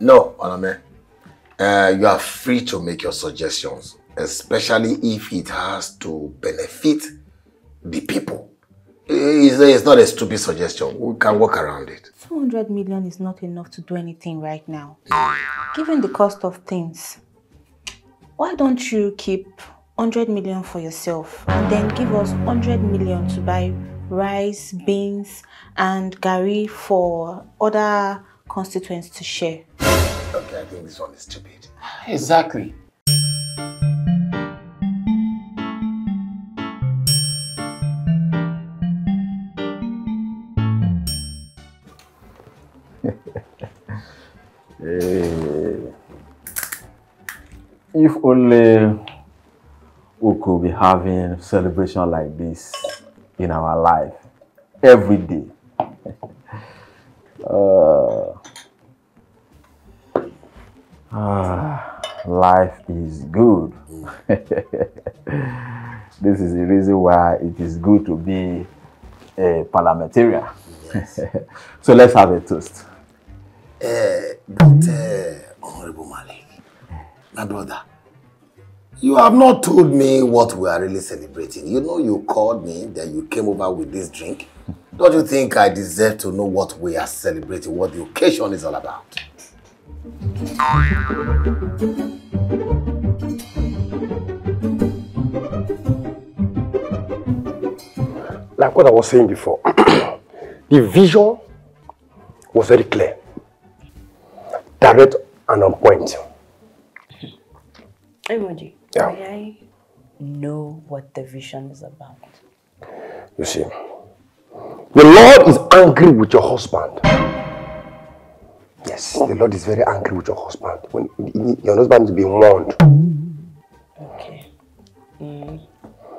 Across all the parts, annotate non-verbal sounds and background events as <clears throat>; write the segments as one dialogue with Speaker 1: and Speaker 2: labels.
Speaker 1: No, Onome. Uh, you are free to make your suggestions, especially if it has to benefit the people. It's, it's not a stupid suggestion. We can work around it.
Speaker 2: 200 million is not enough to do anything right now. Given the cost of things, why don't you keep 100 million for yourself and then give us 100 million to buy rice, beans, and gari for other constituents to share?
Speaker 1: Okay, I think this one is stupid.
Speaker 3: Exactly.
Speaker 4: Eh, <laughs> if only we could be having celebration like this in our life every day. <laughs> uh, ah, life is good. <laughs> this is the reason why it is good to be a parliamentarian. <laughs> so let's have a toast.
Speaker 1: Uh, but, uh, Honorable Malik, my brother, you have not told me what we are really celebrating. You know you called me, then you came over with this drink. Don't you think I deserve to know what we are celebrating, what the occasion is all about?
Speaker 5: Like what I was saying before, <clears throat> the vision was very clear, direct and on point.
Speaker 6: Emoji,
Speaker 5: Yeah.
Speaker 6: may I know what the vision is about?
Speaker 5: You see, the Lord is angry with your husband. Yes, the Lord is very angry with your husband. When your husband is being warned.
Speaker 6: Okay. Mm.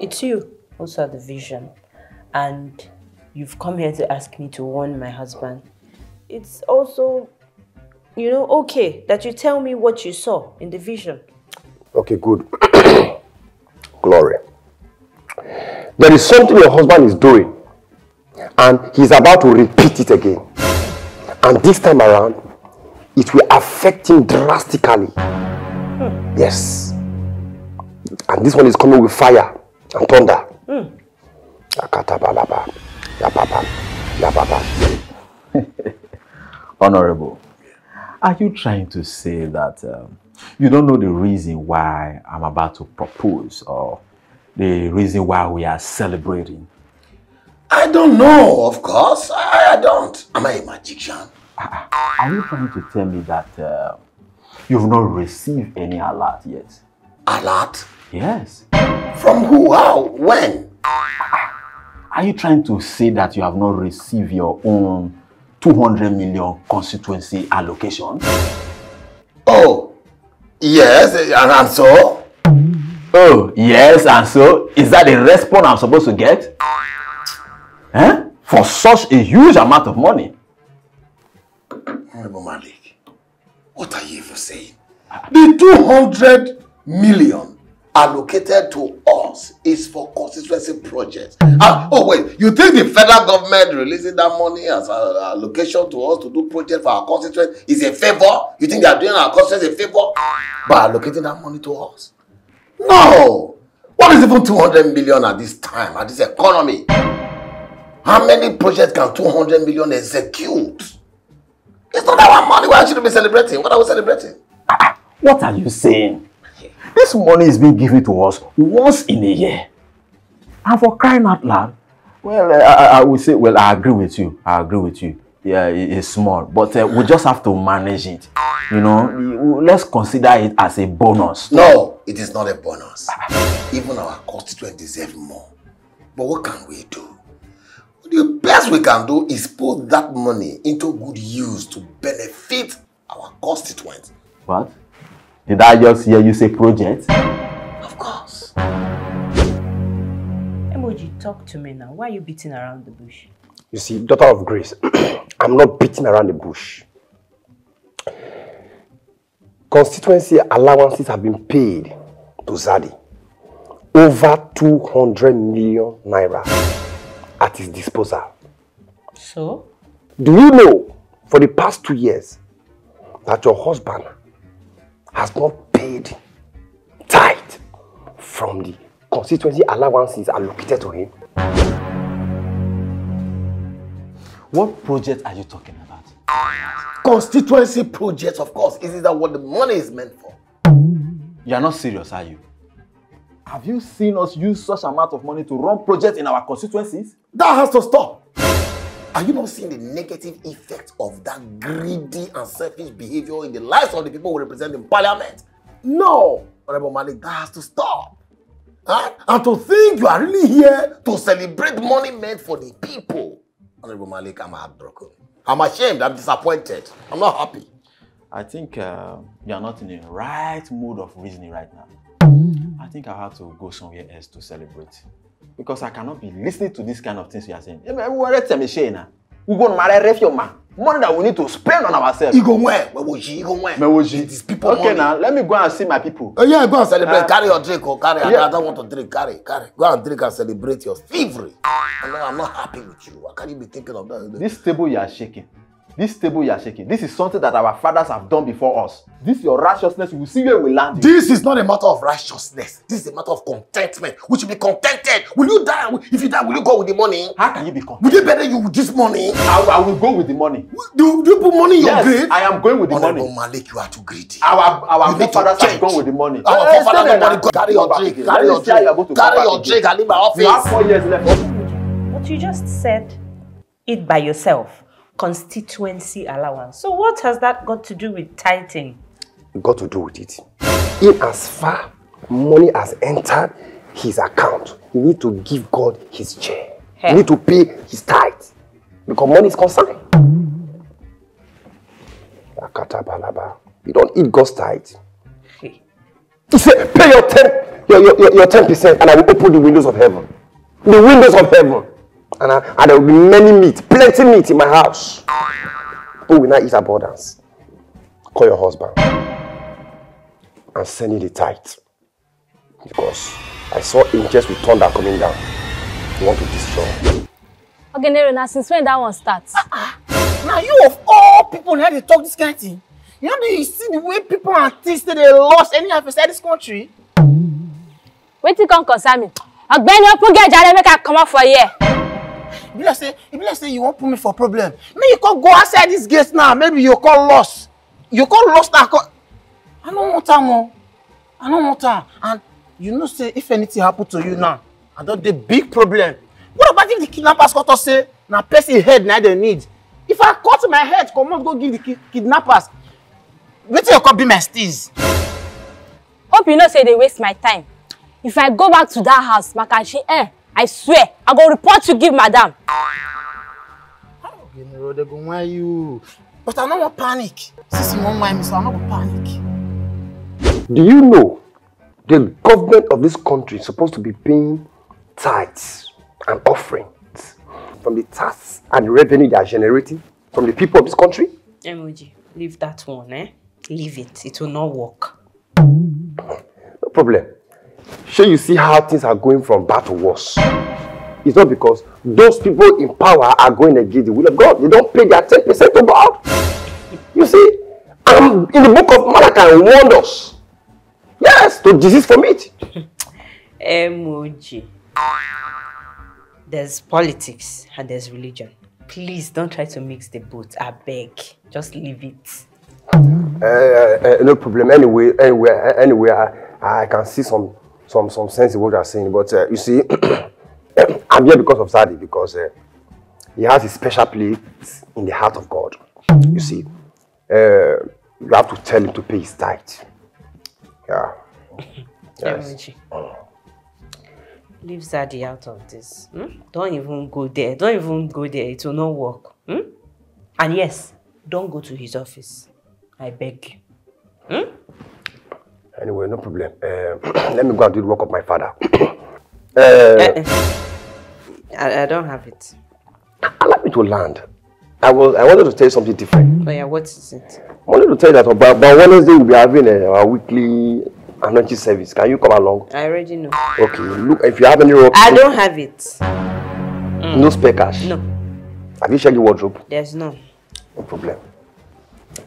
Speaker 6: It's you also saw the vision, and you've come here to ask me to warn my husband. It's also, you know, okay that you tell me what you saw in the vision.
Speaker 5: Okay, good. <coughs> Glory. There is something your husband is doing, and he's about to repeat it again. And this time around, it will affect him drastically. Yes. And this one is coming with fire and thunder.
Speaker 6: Mm.
Speaker 5: Akatabalaba, yapapa, yapapa. <laughs>
Speaker 4: Honorable, are you trying to say that um, you don't know the reason why I'm about to propose or the reason why we are celebrating?
Speaker 1: I don't know, of course. I, I don't. Am I a magician?
Speaker 4: Are you trying to tell me that uh, you've not received any alert yet?
Speaker 1: Alert?
Speaker 4: Yes.
Speaker 1: From who? How? When?
Speaker 4: Are you trying to say that you have not received your own 200 million constituency allocation?
Speaker 1: Oh, yes, and, and so?
Speaker 4: Oh, yes, and so is that the response I'm supposed to get? Eh? For such a huge amount of money?
Speaker 1: Honorable Malik, what are you even saying? The 200 million allocated to us is for constituency projects. Ah, oh wait, you think the federal government releasing that money as an allocation to us to do projects for our constituency is a favor? You think they are doing our constituency a favor by allocating that money to us? No! What is even 200 million at this time, at this economy? How many projects can 200 million execute? It's not our money. Why should we be celebrating? What are we celebrating?
Speaker 4: What are you saying? This money is being given to us once in a year. And for crying out loud, well, uh, I, I will say, well, I agree with you. I agree with you. Yeah, it- it's small, but uh, we just have to manage it. You know, let's consider it as a bonus.
Speaker 1: No, it is not a bonus. Even our constituents deserve more. But what can we do? The best we can do is put that money into good use to benefit our constituents.
Speaker 4: What? Did I just hear you say project?
Speaker 1: Of course.
Speaker 6: Emoji, talk to me now. Why are you beating around the bush?
Speaker 5: You see, daughter of grace, <clears throat> I'm not beating around the bush. Constituency allowances have been paid to Zaddy. Over 200 million naira at his disposal.
Speaker 6: So?
Speaker 5: Do you know, for the past two years, that your husband has not paid tithe from the constituency allowances allocated to him?
Speaker 4: What project are you talking about?
Speaker 1: Constituency projects, of course. Is that what the money is meant for?
Speaker 4: You are not serious, are you? Have you seen us use such amount of money to run projects in our constituencies?
Speaker 1: That has to stop. Are you not seeing the negative effect of that greedy and selfish behavior in the lives of the people we represent in parliament? No, Honorable Malik, that has to stop. Huh? And to think you are really here to celebrate money meant for the people. Honorable Malik, I'm heartbroken. I'm ashamed. I'm disappointed. I'm not happy.
Speaker 4: I think uh, you are not in the right mood of reasoning right now. I think I have to go somewhere else to celebrate. Because I cannot be listening to this kind of things you are saying. We already tell me, Shayna. We go marry refugee man. Money that we need to spend on ourselves.
Speaker 1: Go where? Where was you? You go where?
Speaker 4: Mewoji.
Speaker 1: These people
Speaker 4: Okay,
Speaker 1: money.
Speaker 4: now let me go and see my people.
Speaker 1: Oh yeah, go and celebrate.
Speaker 4: Uh,
Speaker 1: carry your drink or carry. I-
Speaker 4: yeah.
Speaker 1: I don't want to drink. Carry, carry. Go and drink and celebrate your thievery. I'm not, I'm not happy with you. Why can't you be thinking of that?
Speaker 4: This table you are shaking. This table you are shaking. This is something that our fathers have done before us. This your righteousness. We will see where we land.
Speaker 1: This is not a matter of righteousness. This is a matter of contentment. We should be contented. Will you die? If you die, will you go with the money?
Speaker 4: How can you be content?
Speaker 1: Will they better you with this money?
Speaker 4: I, I will go with the money.
Speaker 1: Do, do you put money in your
Speaker 4: Yes,
Speaker 1: grave?
Speaker 4: I am going with the
Speaker 1: Honorable
Speaker 4: money.
Speaker 1: Malik, you are too greedy.
Speaker 4: Our our forefathers have gone with the money.
Speaker 1: Our
Speaker 4: Eh,
Speaker 1: forefathers have
Speaker 4: there
Speaker 1: money.
Speaker 4: now.
Speaker 1: Carry your drink. Carry your drink. Carry your drink and leave my
Speaker 4: You have
Speaker 1: office.
Speaker 4: four years left.
Speaker 6: But you just said it by yourself. Constituency allowance. So what has that got to do with tithing?
Speaker 5: got to do with it. In as far money has entered his account, he need to give God his share. He need to pay his tithe because money is concerned. Akata balaba. You don't eat God's tithe.
Speaker 6: Hey.
Speaker 5: He said, pay your ten, your, your, your, your 10% and I will open the windows of heaven. The windows of heaven. And, I, and there will be many meat, plenty meat in my house. Oh, Who will not eat abundance? Call your husband and send him the tithe. Because I saw angels with thunder coming down. You want to destroy.
Speaker 3: Ogenere, na since when that one starts? Ah, ah.
Speaker 7: Now you of all people now they talk this kind of thing. You know do you see the way people are things that they lost any of inside this country.
Speaker 3: Wetin come concern me? Ọ̀gbẹ́ni open gate jare make I comot for here.
Speaker 7: E be like say, e be like say you wan put me for problem. Make you come go outside this gate now. Maybe you call lost. You call lost now. Call... I no want am o. I no want am. And you know say if anything happen to you now, I don dey big problem. What about if the kidnappers cut us say na person head na dem need? If I cut my head comot go give the ki kidnappers, wetin you come be my steeze?
Speaker 3: Hope you know say you dey waste my time. If I go back to that house, Makachi, eh, I swear, I go report you give madam.
Speaker 7: General, they go whine you. But I no wan panic. Since you wan whine me, so I no go panic.
Speaker 5: Do you know the government of this country is supposed to be paying tithes and offerings from the tax and revenue they are generating from the people of this country?
Speaker 6: Emoji, leave that one, eh? Leave it. It will not work.
Speaker 5: No problem. Sure, you see how things are going from bad to worse. It's not because those people in power are going against the will of God. They don't pay their 10% to God. You see, um, in the book of Malachi warned us. Yes, to desist from it. <laughs>
Speaker 6: Emoji. There's politics and there's religion. Please don't try to mix the both. I beg. Just leave it.
Speaker 5: Uh, uh, no problem. Anyway, anyway, anyway, I, I can see some, some, some sense in what you are saying. But uh, you see, <coughs> I'm here because of Zaddy because uh, he has a special place in the heart of God. You see, uh, you have to tell him to pay his tithe. Yeah. <laughs> Yes.
Speaker 6: Leave Zaddy out of this. Hmm? Don't even go there. Don't even go there. It will not work. Hmm? And yes, don't go to his office. I beg you.
Speaker 5: Anyway, no problem. Uh, <clears throat> let me go and do the work of my father. <clears throat> uh,
Speaker 6: Eh, eh. I, I don't have it.
Speaker 5: allow me to land. I was I wanted to tell you something different.
Speaker 6: Oh yeah, what is it?
Speaker 5: I wanted to tell you that on by, by Wednesday we'll be having a, our weekly anointing service. Can you come along?
Speaker 6: I already know.
Speaker 5: Okay. Look, if you have any rock,
Speaker 6: I don't have it.
Speaker 5: no spare cash.
Speaker 6: No,
Speaker 5: Have you checked the wardrobe?
Speaker 6: there's none.
Speaker 5: No problem.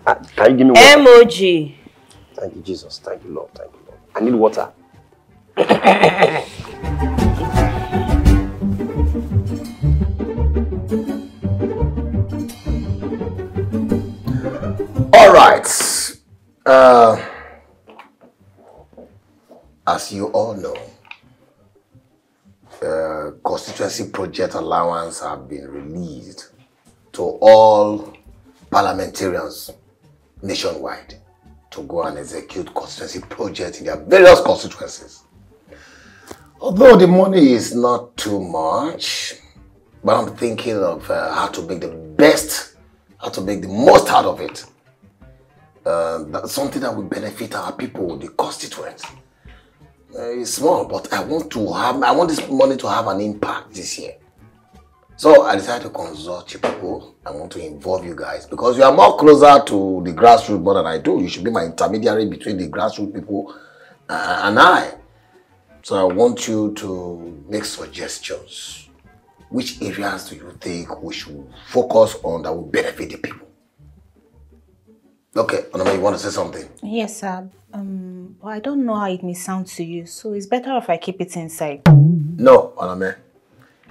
Speaker 5: Uh, can you give me water?
Speaker 6: Emoji.
Speaker 5: Thank you, Jesus. Thank you, Lord. Thank you, Lord. I need water. <coughs>
Speaker 1: All right. Uh, as you all know, uh, constituency project allowance have been released to all parliamentarians nationwide to go and execute constituency projects in their various constituencies. Although the money is not too much, but I'm thinking of uh, how to make the best, how to make the most out of it. Uh, that's something that will benefit our people, the constituents. Uh, it's small, but I want to have, I want this money to have an impact this year. So I decided to consult you people. I want to involve you guys because you are more closer to the grassroots more than I do. You should be my intermediary between the grassroots people uh, and I. So I want you to make suggestions. Which areas do you think we should focus on that will benefit the people? Okay, Onome, you want to say something?
Speaker 2: Yes, sir. Um, but I don't know how it may sound to you, so it's better if I keep it inside.
Speaker 1: No, Onome.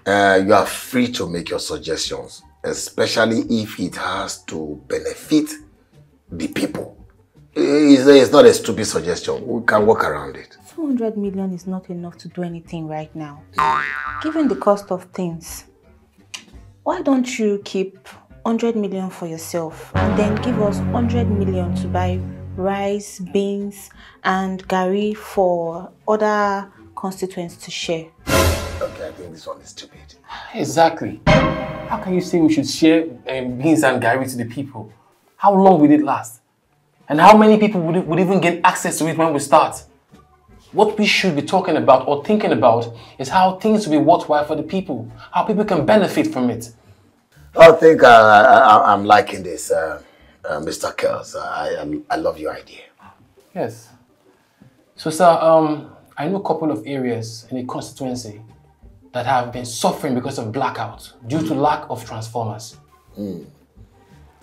Speaker 1: Uh, you are free to make your suggestions, especially if it has to benefit the people. It's, it's not a stupid suggestion. We can work around it.
Speaker 2: 200 million is not enough to do anything right now. Given the cost of things, why don't you keep 100 million for yourself and then give us 100 million to buy rice, beans, and gari for other constituents to share?
Speaker 1: I think this one is stupid.
Speaker 8: Exactly. How can you say we should share um, beans and gari to the people? How long will it last? And how many people would, would even get access to it when we start? What we should be talking about or thinking about is how things will be worthwhile for the people, how people can benefit from it.
Speaker 1: I think uh, I, I'm liking this, uh, uh, Mr. Kells. I, I love your idea.
Speaker 8: Yes. So, sir, um, I know a couple of areas in the constituency that have been suffering because of blackout due to lack of transformers.
Speaker 1: Mm.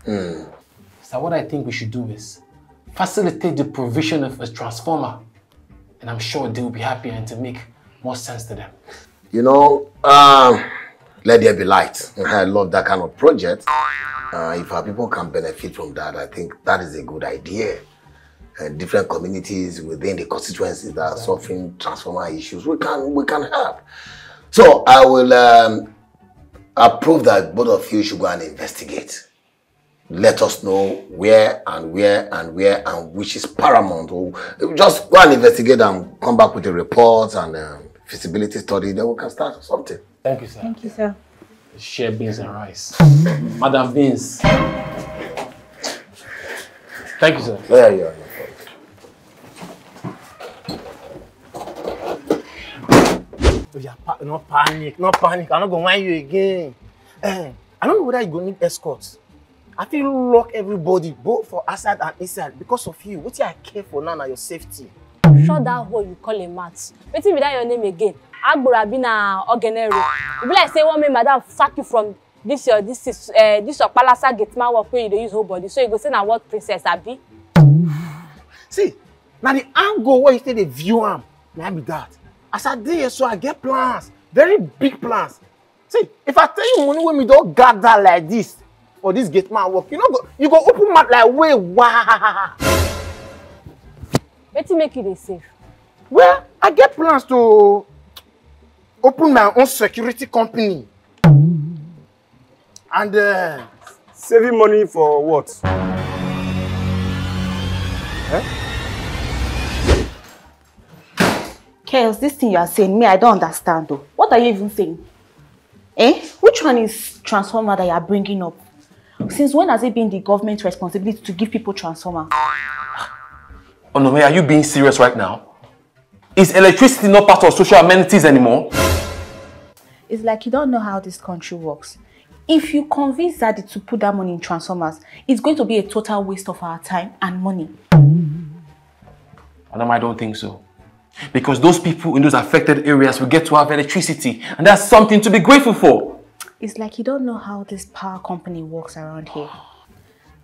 Speaker 1: Mm.
Speaker 8: So, what I think we should do is facilitate the provision of a transformer, and I'm sure they will be happy and to make more sense to them.
Speaker 1: You know, um, let there be light. <laughs> I love that kind of project. Uh, if our people can benefit from that, I think that is a good idea. Uh, different communities within the constituencies that are suffering transformer issues, we can we can help. So I will um, approve that both of you should go and investigate. Let us know where and where and where and which is paramount. Or just go and investigate and come back with the reports and um, feasibility study. Then we can start something.
Speaker 8: Thank you, sir.
Speaker 2: Thank you, sir.
Speaker 8: Share beans and rice. Madam Beans. Thank you, sir.
Speaker 1: Yeah, yeah, yeah.
Speaker 7: Yeah, pa no panic, no panic. I'm not gonna whine you again. Eh, I don't know whether you go need escorts. I feel lock everybody, both for outside and inside, because of you. What I care for now na your safety.
Speaker 3: Shut that hole you call a mat. Wetin be that your name again? Agboroabi na Ogenero. E be like say one make madam sack you from this your this is uh, this your palasa gate man work wey you dey use whole body so you go say na what princess abi. <sighs>
Speaker 7: See, na the angle wey you take dey view am, na be that. As I dey here so I get plans, very big plans. See, if I tell you money wey me don gather like this for this gate man work, you no go you go open mouth like wey waa.
Speaker 3: Wetin make you dey save?
Speaker 7: Well, I get plans to open my own security company. And uh,
Speaker 5: Saving money for what?
Speaker 2: Chaos, this thing you are saying, me, I don't understand though. What are you even saying? Eh? Which one is transformer that you are bringing up? Since when has it been the government's responsibility to give people transformer?
Speaker 8: Oh no, are you being serious right now? Is electricity not part of social amenities anymore?
Speaker 2: It's like you don't know how this country works. If you convince Zaddy to put that money in transformers, it's going to be a total waste of our time and money.
Speaker 8: Madam, I don't think so. Because those people in those affected areas will get to have electricity, and that's something to be grateful for.
Speaker 2: It's like you don't know how this power company works around here.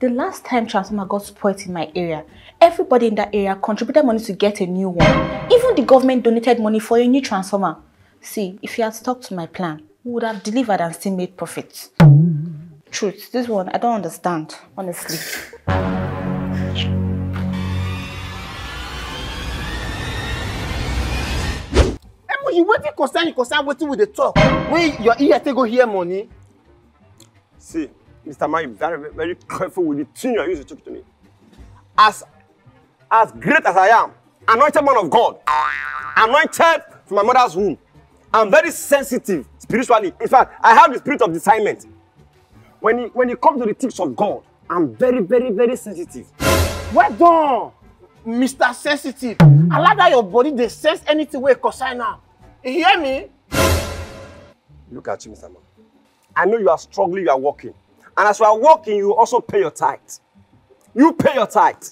Speaker 2: The last time transformer got spoiled in my area, everybody in that area contributed money to get a new one. Even the government donated money for a new transformer. See, if you had stuck to my plan, we would have delivered and still made profit. Truth, this one, I don't understand, honestly.
Speaker 7: Emoji, wetin concern you concern wetin we dey talk? Wey your ear take go hear money?
Speaker 5: See, Mr. Be very, very, careful with the thing you are using to talk to me. As, as great as I am, anointed man of God, anointed from my mother's womb, I'm very sensitive spiritually. In fact, I have the spirit of discernment. When it, when it comes to the things of God, I'm very, very, very sensitive.
Speaker 7: Well done, Mr. Sensitive. I like that your body dey sense anything wey concern am. You hear me?
Speaker 5: Look at you, Mr. Man. I know you are struggling, you are working. And as you are working, you also pay your tithe. You pay your tithe.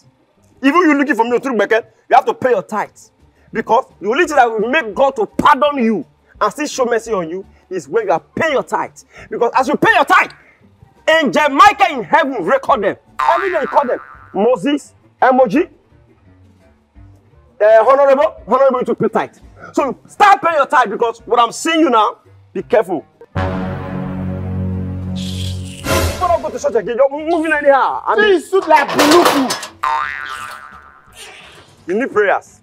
Speaker 5: Even you looking for me through market, you have to pay your tithe. Because the only thing that will make God to pardon you and still show mercy on you is when you are paying your tithe. Because as you pay your tithe, angel Michael in heaven record them. Every day call them. Moses, emoji, uh, honorable, honorable to pay tithe. So start paying your tithe because what I'm seeing you now, be careful. Don't go to church again. You're moving anyhow. I mean,
Speaker 7: See, you suit like Buluku.
Speaker 5: you need prayers.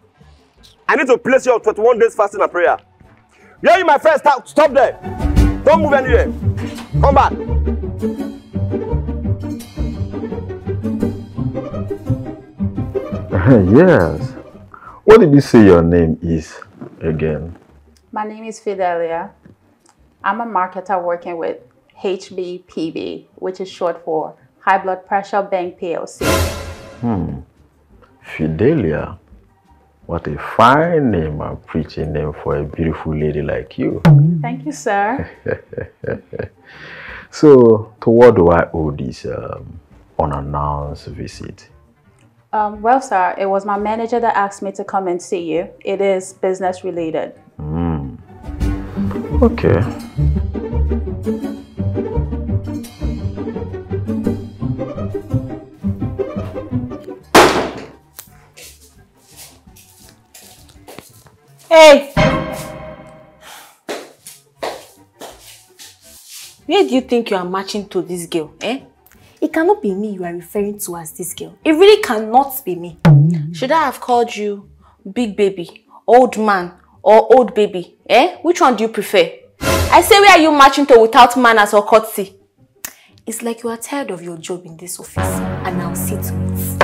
Speaker 5: I need to place you on 21 days fasting and prayer. Where you, my friend? Stop, stop there. Don't move anywhere. Come back. <laughs>
Speaker 4: yes. What did you say your name is again?
Speaker 9: My name is Fidelia. I'm a marketer working with HBPB, which is short for High Blood Pressure Bank PLC.
Speaker 4: Hmm. Fidelia. What a fine name and pretty name for a beautiful lady like you.
Speaker 9: Thank you, sir. <laughs>
Speaker 4: So, to what do I owe this um, unannounced visit?
Speaker 9: Um, well, sir, it was my manager that asked me to come and see you. It is business related.
Speaker 4: Hmm. Okay.
Speaker 2: Hey! Where do you think you are marching to this girl, eh? It cannot be me you are referring to as this girl. It really cannot be me. Should I have called you big baby, old man, or old baby? Eh? Which one do you prefer? I say where are you marching to without manners or courtesy? It's like you are tired of your job in this office and now see to it.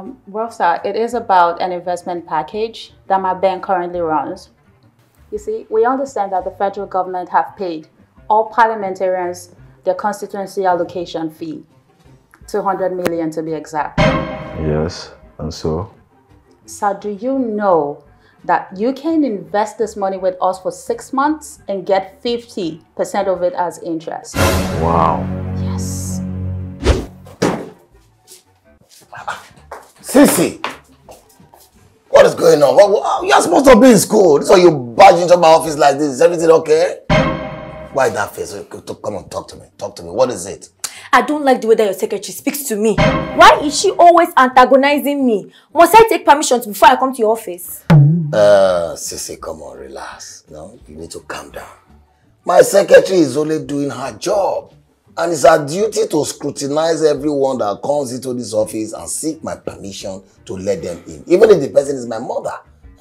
Speaker 9: Um, well, sir, it is about an investment package that my bank currently runs. You see, we understand that the federal government have paid all parliamentarians their constituency allocation fee, 200 million to be exact.
Speaker 4: Yes. And so?
Speaker 9: So do you know that you can invest this money with us for six months and get 50% of it as interest?
Speaker 4: Wow.
Speaker 9: Yes.
Speaker 1: Sissy, what is going on? What, what, you're supposed to be in school. So you barge into my office like this. Is everything okay? Why that face? Come on, talk to me. Talk to me. What is it?
Speaker 10: I don't like the way that your secretary speaks to me. Why is she always antagonizing me? Must I take permission before I come to your office?
Speaker 1: Uh, Sissy, come on, relax. No, you need to calm down. My secretary is only doing her job. And it's her duty to scrutinize everyone that comes into this office and seek my permission to let them in. Even if the person is my mother.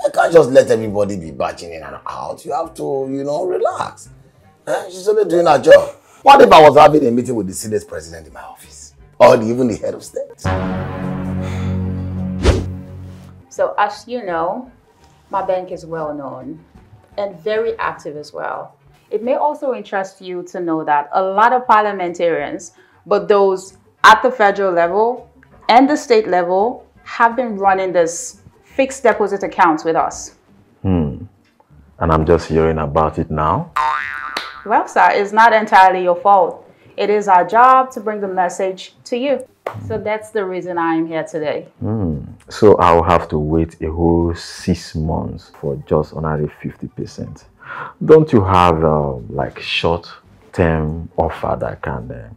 Speaker 1: I can't just let everybody be barging in and out. You have to, you know, relax. Eh? She's only doing her job. What if I was having a meeting with the Senate president in my office? Or even the head of state?
Speaker 9: So as you know, my bank is well known and very active as well. It may also interest you to know that a lot of parliamentarians, but those at the federal level and the state level, have been running this fixed deposit accounts with us.
Speaker 4: Hmm. And I'm just hearing about it now.
Speaker 9: Well, sir, it's not entirely your fault. It is our job to bring the message to you. So that's the reason I am here today.
Speaker 4: Hmm. So I'll have to wait a whole six months for just honorary 50%. Don't you have uh, like short-term offer that can, uh,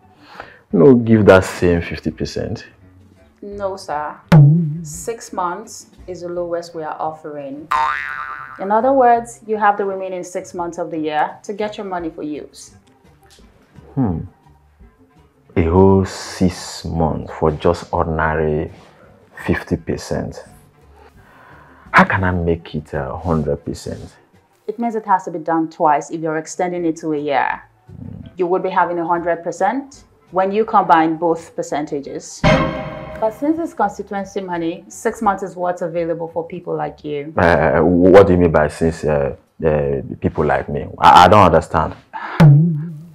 Speaker 4: you know, give that same 50%?
Speaker 9: No, sir. Six months is the lowest we are offering. In other words, you have the remaining six months of the year to get your money for use.
Speaker 4: Hmm. A whole six months for just ordinary 50%. How can I make it uh, 100%?
Speaker 9: It means it has to be done twice if you're extending it to a year. You would be having 100% when you combine both percentages. But since it's constituency money, six months is what's available for people like you.
Speaker 4: Uh, what do you mean by since uh, uh, people like me? I, I don't understand.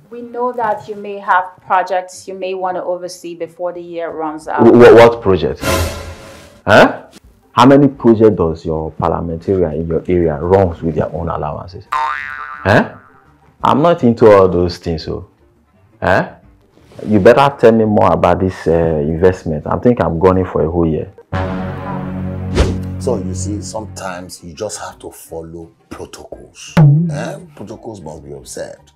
Speaker 9: We know that you may have projects you may want to oversee before the year runs out.
Speaker 4: Wh- what project? Huh? How many projects does your parliamentarian in your area runs with their own allowances? Huh? I'm not into all those things, so. Huh? You better tell me more about this uh, investment. I think I'm going for a whole year.
Speaker 1: So you see, sometimes you just have to follow protocols. Eh? Protocols must be observed.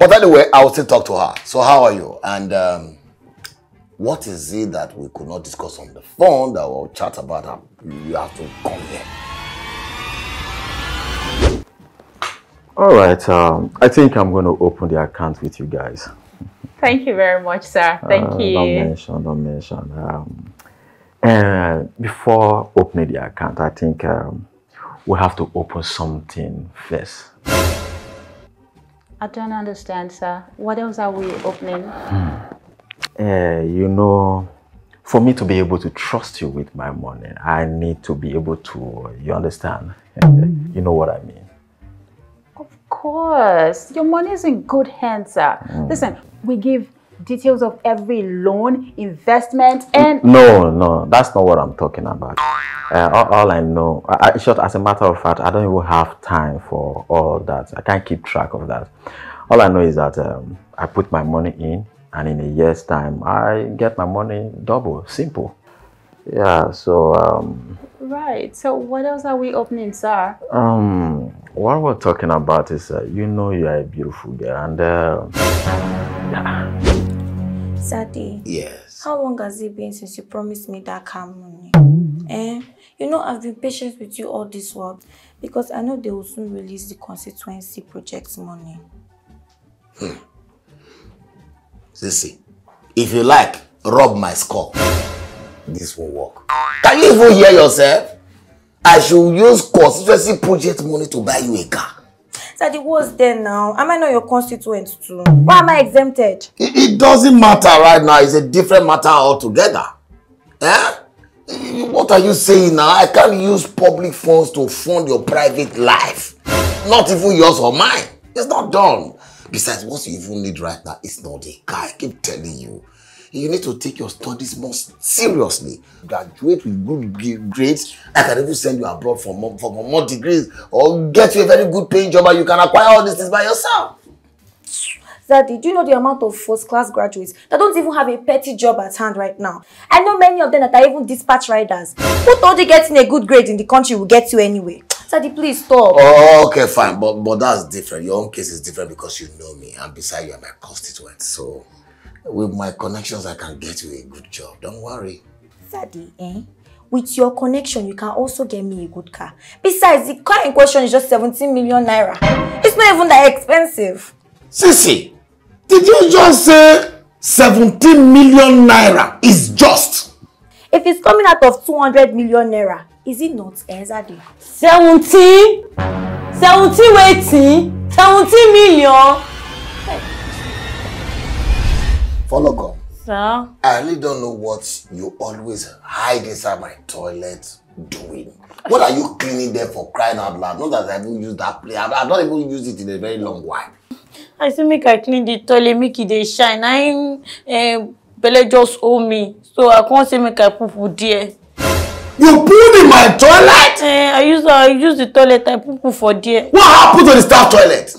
Speaker 1: But anyway, I will still talk to her. So how are you? And um, what is it that we could not discuss on the phone that we'll chat about? You have to come here.
Speaker 4: All right. Um, I think I'm going to open the account with you guys.
Speaker 9: Thank you very much, sir. Thank
Speaker 4: Uh,
Speaker 9: you.
Speaker 4: Don't mention, don't mention. Um, and before opening the account, I think um, we have to open something first.
Speaker 9: I don't understand, sir. What else are we opening?
Speaker 4: Uh, you know, for me to be able to trust you with my money, I need to be able to, you understand? you know what I mean?
Speaker 9: Of course. Your money is in good hands, sir. Listen, we give details of every loan, investment, and
Speaker 4: No, no, that's not what I'm talking about. Uh, all, all I know, I, I- short, as a matter of fact, I don't even have time for all that. I can't keep track of that. All I know is that um, I put my money in, and in a year's time, I get my money double. Simple. Yeah. So, um,
Speaker 9: right. So what else are we opening, sir?
Speaker 4: um, what we're talking about is, uh, you know, you are a beautiful girl, and uh,
Speaker 2: Daddy,
Speaker 1: Yes.
Speaker 2: how long has it been since you promised me that car money? Eh? You know, I've been patient with you all this while because I know they will soon release the constituency project money.
Speaker 1: Sissy, if you like, rub my skull. This will work. Can you even hear yourself? I should use constituency project money to buy you a car.
Speaker 2: Daddy, what's there now? Am I not your constituent too? Why am I exempted?
Speaker 1: It, it doesn't matter right now. It's a different matter altogether. Eh? What are you saying now? I can't use public funds to fund your private life. Not even yours or mine. It's not done. Besides, what you even need right now is not a car. I keep telling you. You need to take your studies more seriously. Graduate with good grades. I can even send you abroad for more, for more degrees or get you a very good paying job and you can acquire all these things by yourself.
Speaker 2: Daddy, do you know the amount of first class graduates that don't even have a petty job at hand right now? I know many of them that are even dispatch riders. Who told you getting a good grade in the country will get you anyway? Daddy, please stop.
Speaker 1: Oh, okay, fine. But but that's different. Your own case is different because you know me, and besides, you are my constituent. So, with my connections, I can get you a good job. Don't worry.
Speaker 2: Daddy, eh? With your connection, you can also get me a good car. Besides, the car in question is just 17 million naira. It's not even that expensive.
Speaker 1: Sissy, did you just say 17 million naira is just?
Speaker 2: If it's coming out of 200 million naira, is it not, Daddy?
Speaker 3: seventeen seventeen wetin seventeen million.
Speaker 1: Follow God.
Speaker 3: sir
Speaker 1: I really don't know what you always hide inside my toilet doing. What are you cleaning there for crying out loud? Not that I even use that play. I've, I've not even used it in a very long while.
Speaker 3: i say make i clean the toilet make e dey shine na im eh, belle just hold me so i come say make i pupu there.
Speaker 1: You pooed in my toilet?
Speaker 3: Eh, i use i use the toilet i pupu for there.
Speaker 1: What happened to the staff toilet?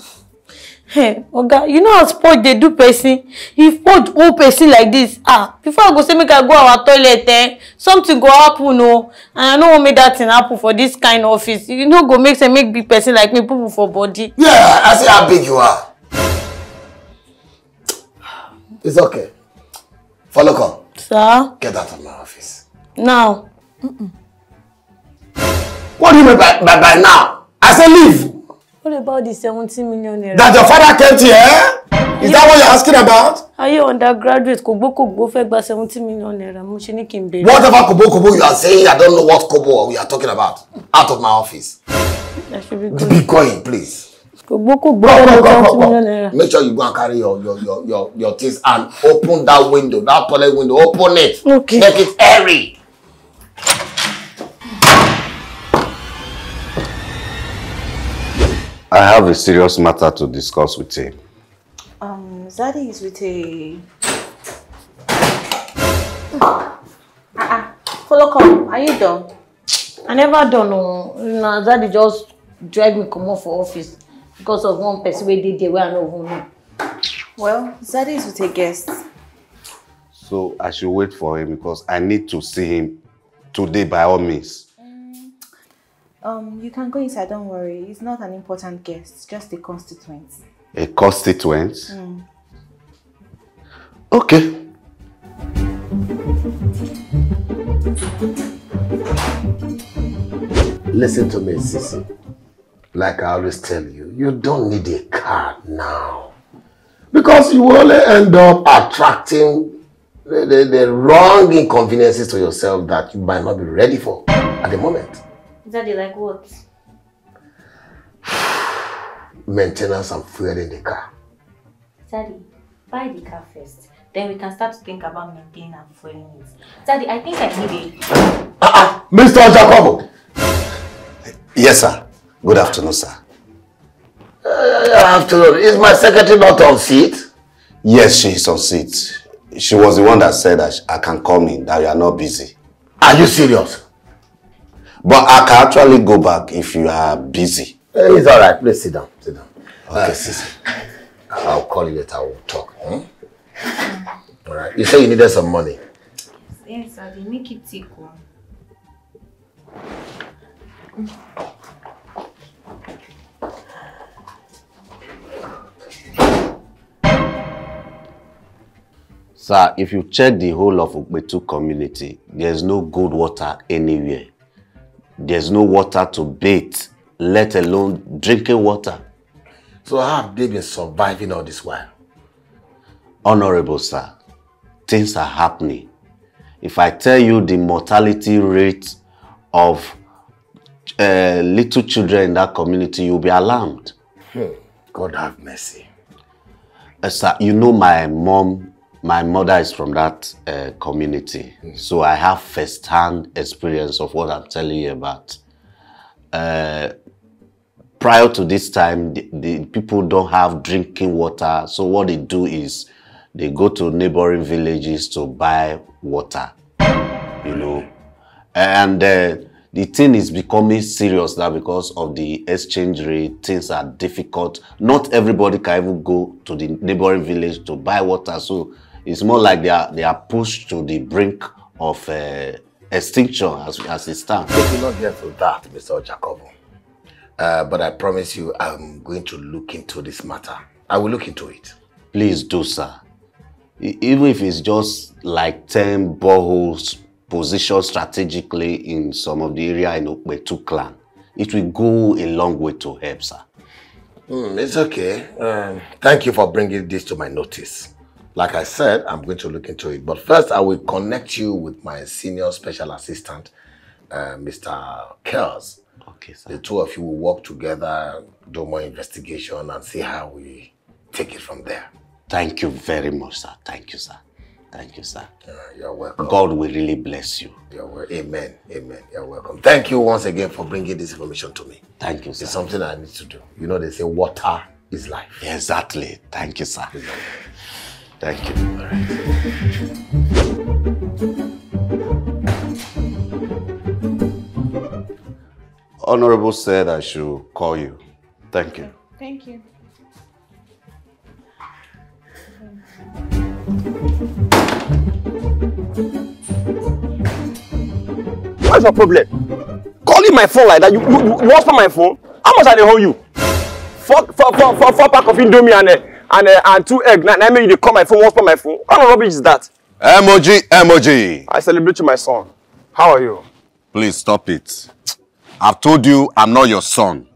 Speaker 11: Hey, <laughs> Oga, you know how sport dey do person? If sport hold person like this, ah, before I go say make I go our toilet, eh, something go happen o. And I no wan make that thing happen for this kind office. You no go make sense make big person like me poo poo for body.
Speaker 1: Yeah, I see how big you are. It's okay. Follow come.
Speaker 11: Sir,
Speaker 1: Get out of my office.
Speaker 11: now.
Speaker 1: What do you mean by, by, by now? I say leave.
Speaker 11: What about the 70 million naira?
Speaker 1: That your father came to here? Is that what you're asking about?
Speaker 11: Ayé undergraduate kò gbó kò gbó fẹ́ gba 70 million naira. Mo ṣe ní kí n.
Speaker 1: Whatever kobo you are saying, I don't know what kobo we are talking about. Out of my office.
Speaker 11: That should be good.
Speaker 1: Be going, please.
Speaker 11: Kò gbó kò gbó
Speaker 1: Come,
Speaker 11: fẹ́ gba
Speaker 1: come,
Speaker 11: 70
Speaker 1: come,
Speaker 11: million
Speaker 1: come.
Speaker 11: naira.
Speaker 1: Make sure you go and carry your your your your, your things and open that window, that toilet window. Open it.
Speaker 11: Okay.
Speaker 1: Make it airy.
Speaker 12: I have a serious matter to discuss with him.
Speaker 2: Um, Zaddy is with a. Ah, ah. Follow come. Are you done?
Speaker 11: I never done o. Na daddy just drag me comot for office because of one person wey dey there wey I no even know.
Speaker 2: Well, Zaddy is with a guest.
Speaker 12: So I should wait for him because I need to see him today by all means.
Speaker 2: Um, you can go inside. Don't worry. It's not an important guest. Just a constituent.
Speaker 12: A constituent?
Speaker 2: Mm.
Speaker 12: Okay.
Speaker 1: Listen to me, Sissy. Like I always tell you, you don't need a car now. Because you will only end up attracting the, the, the wrong inconveniences to yourself that you might not be ready for at the moment.
Speaker 11: Daddy like what?
Speaker 1: Maintenance and fuel in the car.
Speaker 11: Daddy, buy the car first. Then we can start to think about maintaining and fueling it. Daddy, I think I need a...
Speaker 1: Mr. Jacobo!
Speaker 12: Yes, sir. Good afternoon, sir.
Speaker 1: Uh, afternoon. Is my secretary not on seat?
Speaker 12: Yes, she is on seat. She was the one that said that I can come in, that you are not busy.
Speaker 1: Are you serious?
Speaker 12: But I can actually go back if you are busy.
Speaker 1: Uh, it's all right. Please sit down. Sit down. Okay, Sissy. <laughs> I'll call you later. We'll talk. Hmm? All right. You say you needed some money.
Speaker 11: Yes, Daddy, make it equal.
Speaker 12: Sir, if you check the whole of Ukpetu community, there's no good water anywhere. There's no water to bathe, let alone drinking water.
Speaker 1: So how have they been surviving all this while?
Speaker 12: Honorable sir, things are happening. If I tell you the mortality rate of uh, little children in that community, you'll be alarmed.
Speaker 1: Hmm. God have mercy.
Speaker 12: Uh, sir, you know my mom, my mother is from that uh, community. So I have first-hand experience of what I'm telling you about. Uh, prior to this time, the, the people don't have drinking water. So what they do is they go to neighboring villages to buy water, you know. And uh, the thing is becoming serious now because of the exchange rate. Things are difficult. Not everybody can even go to the neighboring village to buy water. So it's more like they are they are pushed to the brink of uh, extinction as as it stands.
Speaker 1: We will not get to that, Mr. Jacobo. Uh, but I promise you, I'm going to look into this matter. I will look into it.
Speaker 12: Please do, sir. Even if it's just like 10 boreholes positioned strategically in some of the area in Okpetu clan, it will go a long way to help, sir.
Speaker 1: Hmm, it's okay. Um, thank you for bringing this to my notice. Like I said, I'm going to look into it. But first, I will connect you with my senior special assistant, uh, Mr. Kels.
Speaker 12: Okay, sir.
Speaker 1: The two of you will work together, do more investigation, and see how we take it from there.
Speaker 12: Thank you very much, sir. Thank you, sir. Thank you, sir.
Speaker 1: Uh, you're welcome.
Speaker 12: God will really bless you.
Speaker 1: You're wel- Amen. Amen. You're welcome. Thank you once again for bringing this information to me.
Speaker 12: Thank you, sir.
Speaker 1: It's something I need to do. You know, they say water is life.
Speaker 12: Exactly. Thank you, sir. Thank you. Honorable said I should call you. Thank you.
Speaker 2: Thank you.
Speaker 5: What's your problem? Calling my phone like that, you, you, you want my phone? How much I dey owe you? Four, four, four, four, four pack of Indomie and, uh, and, uh, and two egg. Now, now me you dey call my phone, what's my phone? What kind of rubbish is that?
Speaker 13: Emoji, emoji.
Speaker 5: I celebrate you, my son. How are you?
Speaker 13: Please stop it. I've told you I'm not your son.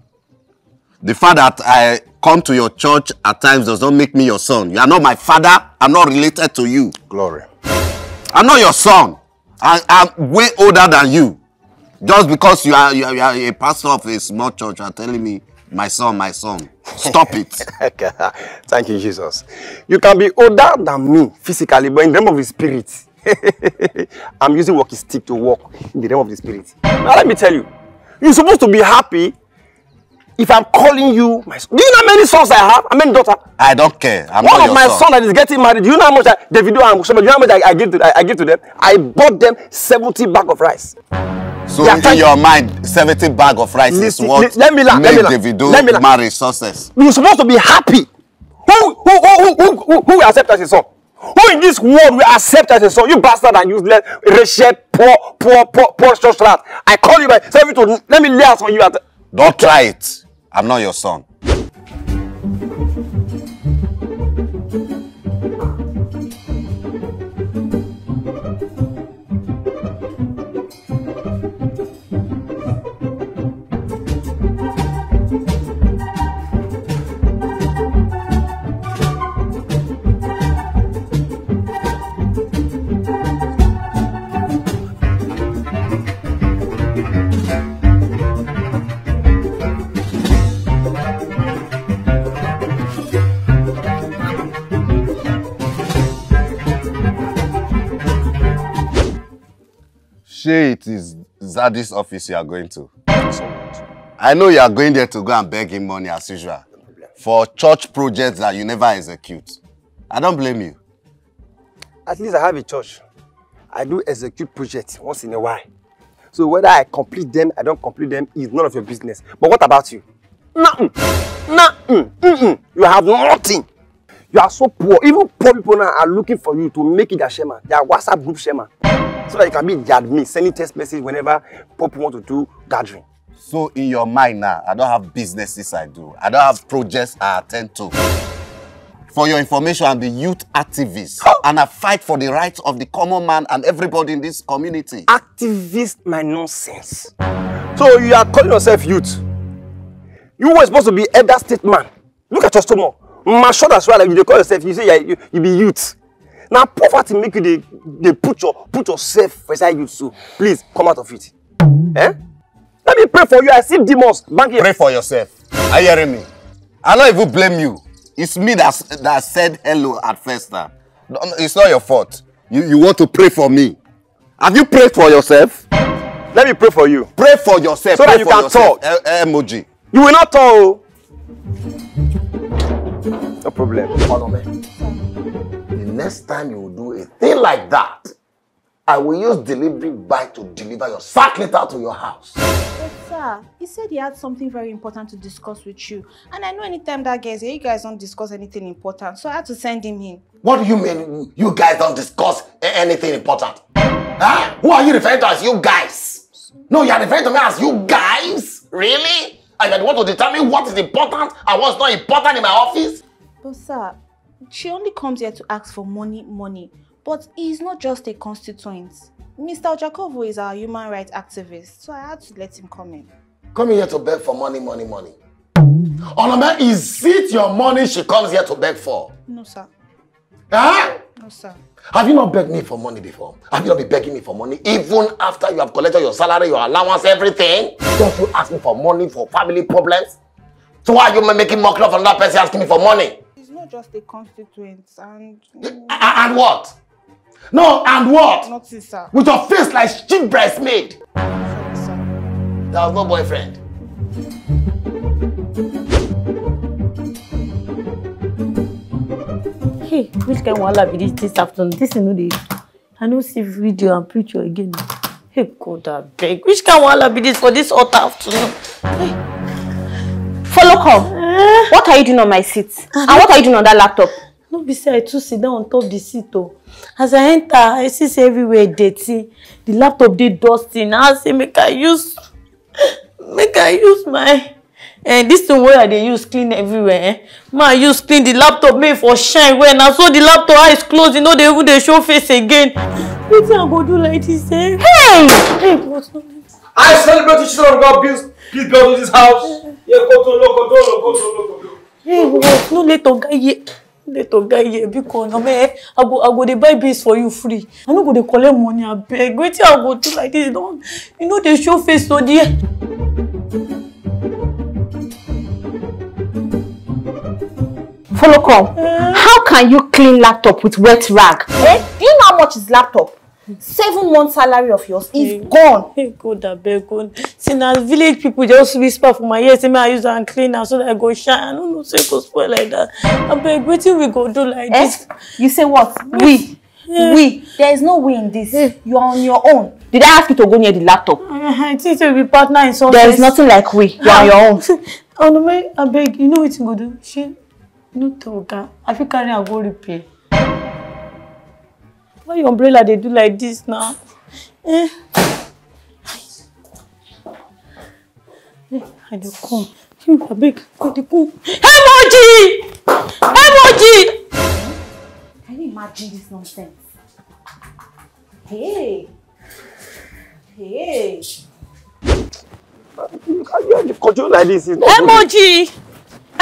Speaker 13: The fact that I come to your church at times does not make me your son. You are not my father. I'm not related to you.
Speaker 5: Glory.
Speaker 13: I'm not your son. I, I'm way older than you. Just because you are, you are, you are a pastor of a small church, you are telling me, my son, my son. Stop it. <laughs>
Speaker 5: Thank you, Jesus. You can be older than me physically, but in the realm of the spirit, <laughs> I'm using walking stick to walk in the realm of the spirit. Now let me tell you, you're supposed to be happy if I'm calling you my son. Do you know how many sons I have? How many daughters?
Speaker 13: I don't care. I'm
Speaker 5: One of my
Speaker 13: son.
Speaker 5: son that is getting married, do you know how much I, Davido and Shema, do you know how much I, I give to I, I give to them? I bought them 70 bag of rice.
Speaker 13: So in
Speaker 5: trying-
Speaker 13: your mind, 70 bag of rice
Speaker 5: Listen,
Speaker 13: is what
Speaker 5: let me laugh, let me laugh,
Speaker 13: Davido
Speaker 5: let me laugh.
Speaker 13: marry success.
Speaker 5: You're supposed to be happy. Who who who who who, who accept as a son? Who in this world will accept as a son? You bastard and useless, wretched, poor, poor, poor, poor church rat. I call you by tell me to let me lay hands on you at
Speaker 13: Don't try it. I'm not your son. Shay, it is Zaddy's office you are going to. I know you are going there to go and beg him money as usual for church projects that you never execute. I don't blame you.
Speaker 5: At least I have a church. I do execute projects once in a while. So whether I complete them, I don't complete them, is none of your business. But what about you? Nothing. Nothing. Mm-mm. You have nothing. You are so poor. Even poor people now are looking for you to make it their shema, their WhatsApp group shema. So that you can be the admin, sending text message whenever people want to do gathering.
Speaker 13: So in your mind now, I don't have businesses I do. I don't have projects I attend to. For your information, I'm the youth activist and I fight for the rights of the common man and everybody in this community.
Speaker 5: Activist my nonsense. So you are calling yourself youth. You were supposed to be elder statesman. Look at your stomach. Mature as well. Like you call yourself. You say you, you, you be youth. Now poverty make you dey dey put your put yourself for inside youth. So please come out of it. Eh? Let me pray for you. I see demons banking.
Speaker 13: Pray for yourself. Are you hearing me? I don't even blame you. It's me that, that said hello at first no, It's not your fault. You, you want to pray for me. Have you prayed for yourself?
Speaker 5: Let me pray for you.
Speaker 13: Pray for yourself.
Speaker 5: So that
Speaker 13: Pray
Speaker 5: you
Speaker 13: for
Speaker 5: can
Speaker 13: yourself.
Speaker 5: talk.
Speaker 13: Eh, emoji.
Speaker 5: You will not talk. oh. No problem.
Speaker 1: Next time you do a thing like that, I will use delivery buy to deliver your sack letter to your house.
Speaker 2: But sir, he said he had something very important to discuss with you. And I know anytime that guy's here, you guys don't discuss anything important. So I had to send him in.
Speaker 1: What do you mean you guys don't discuss anything important? Huh? Who are you referring to as you guys? No, you are referring to me as you guys? Really? And you want to determine what is important and what's not important in my office?
Speaker 2: But sir, she only comes here to ask for money, money. But he's not just a constituent. Mr. Ojakovo is our human rights activist, so I had to let him come in.
Speaker 1: Coming here to beg for money, money, money. Onome, is it your money she comes here to beg for?
Speaker 2: No, sir.
Speaker 1: Huh?
Speaker 2: No, sir.
Speaker 1: Have you not begged me for money before? Have you not been begging me for money even after you have collected your salary, your allowance, everything? Don't you ask me for money for family problems? So why are you making mockery of another person asking me for money?
Speaker 2: He's not just a constituent and...
Speaker 1: A- And what? No, and what?
Speaker 2: Nothing, sir.
Speaker 1: With your face like cheap breastmaid.
Speaker 2: Sorry, sir.
Speaker 1: There was no boyfriend.
Speaker 11: Hey, which kind wahala be this this afternoon? This thing no dey. I no see video and picture again. Hey God I beg. which kind wahala be this for this hot afternoon?
Speaker 2: Follow call. What are you doing on my seat? And what are you doing on that laptop?
Speaker 11: no be say i too sit down on top the seat o as i enter i see say everywhere dirty. The laptop dey dusty na i say make i use make i use my eh, this thing wey i dey use clean everywhere eh, ma i use clean the laptop make e for shine well. Na so the laptop eyes close e no dey even dey show face again. Wetin i go do like this eh. hey! Hey
Speaker 14: I celebrate the children of God. Please, please build this house. Yeah, Kotolo, Kotolo, Kotolo, Kotolo.
Speaker 11: hey what no let oga no let oga hear because na me i go i go dey buy beans for you free i no go dey collect money abeg wetin i go do like this you don you no dey show face to there.
Speaker 9: Follow come. How can you clean laptop with wet rag? Eh? Do you know how much is laptop? Seven months salary of yours is gone.
Speaker 11: Hey God abeg God see na village people just whisper for my ear say make i use am clean am so that i go shine i no know say go spoil like that abeg wetin we go do like
Speaker 9: Eh?
Speaker 11: this.
Speaker 9: You say what? We.
Speaker 11: Yeah.
Speaker 9: We. There is no we in this. You are on your own. Did I ask you to go near the laptop?
Speaker 11: i think say we be partner in something.
Speaker 9: There is nothing like we. You are on your own. <laughs>
Speaker 11: i beg you know wetin go do shey no oga i fit carry am go repair. Why your umbrella dey do like this now. Eh. Eh, i dey come Hmm, abeg i dey come. emoji emoji.
Speaker 9: Can you imagine this nonsense? Hey. Hey.
Speaker 5: You control like this
Speaker 11: emoji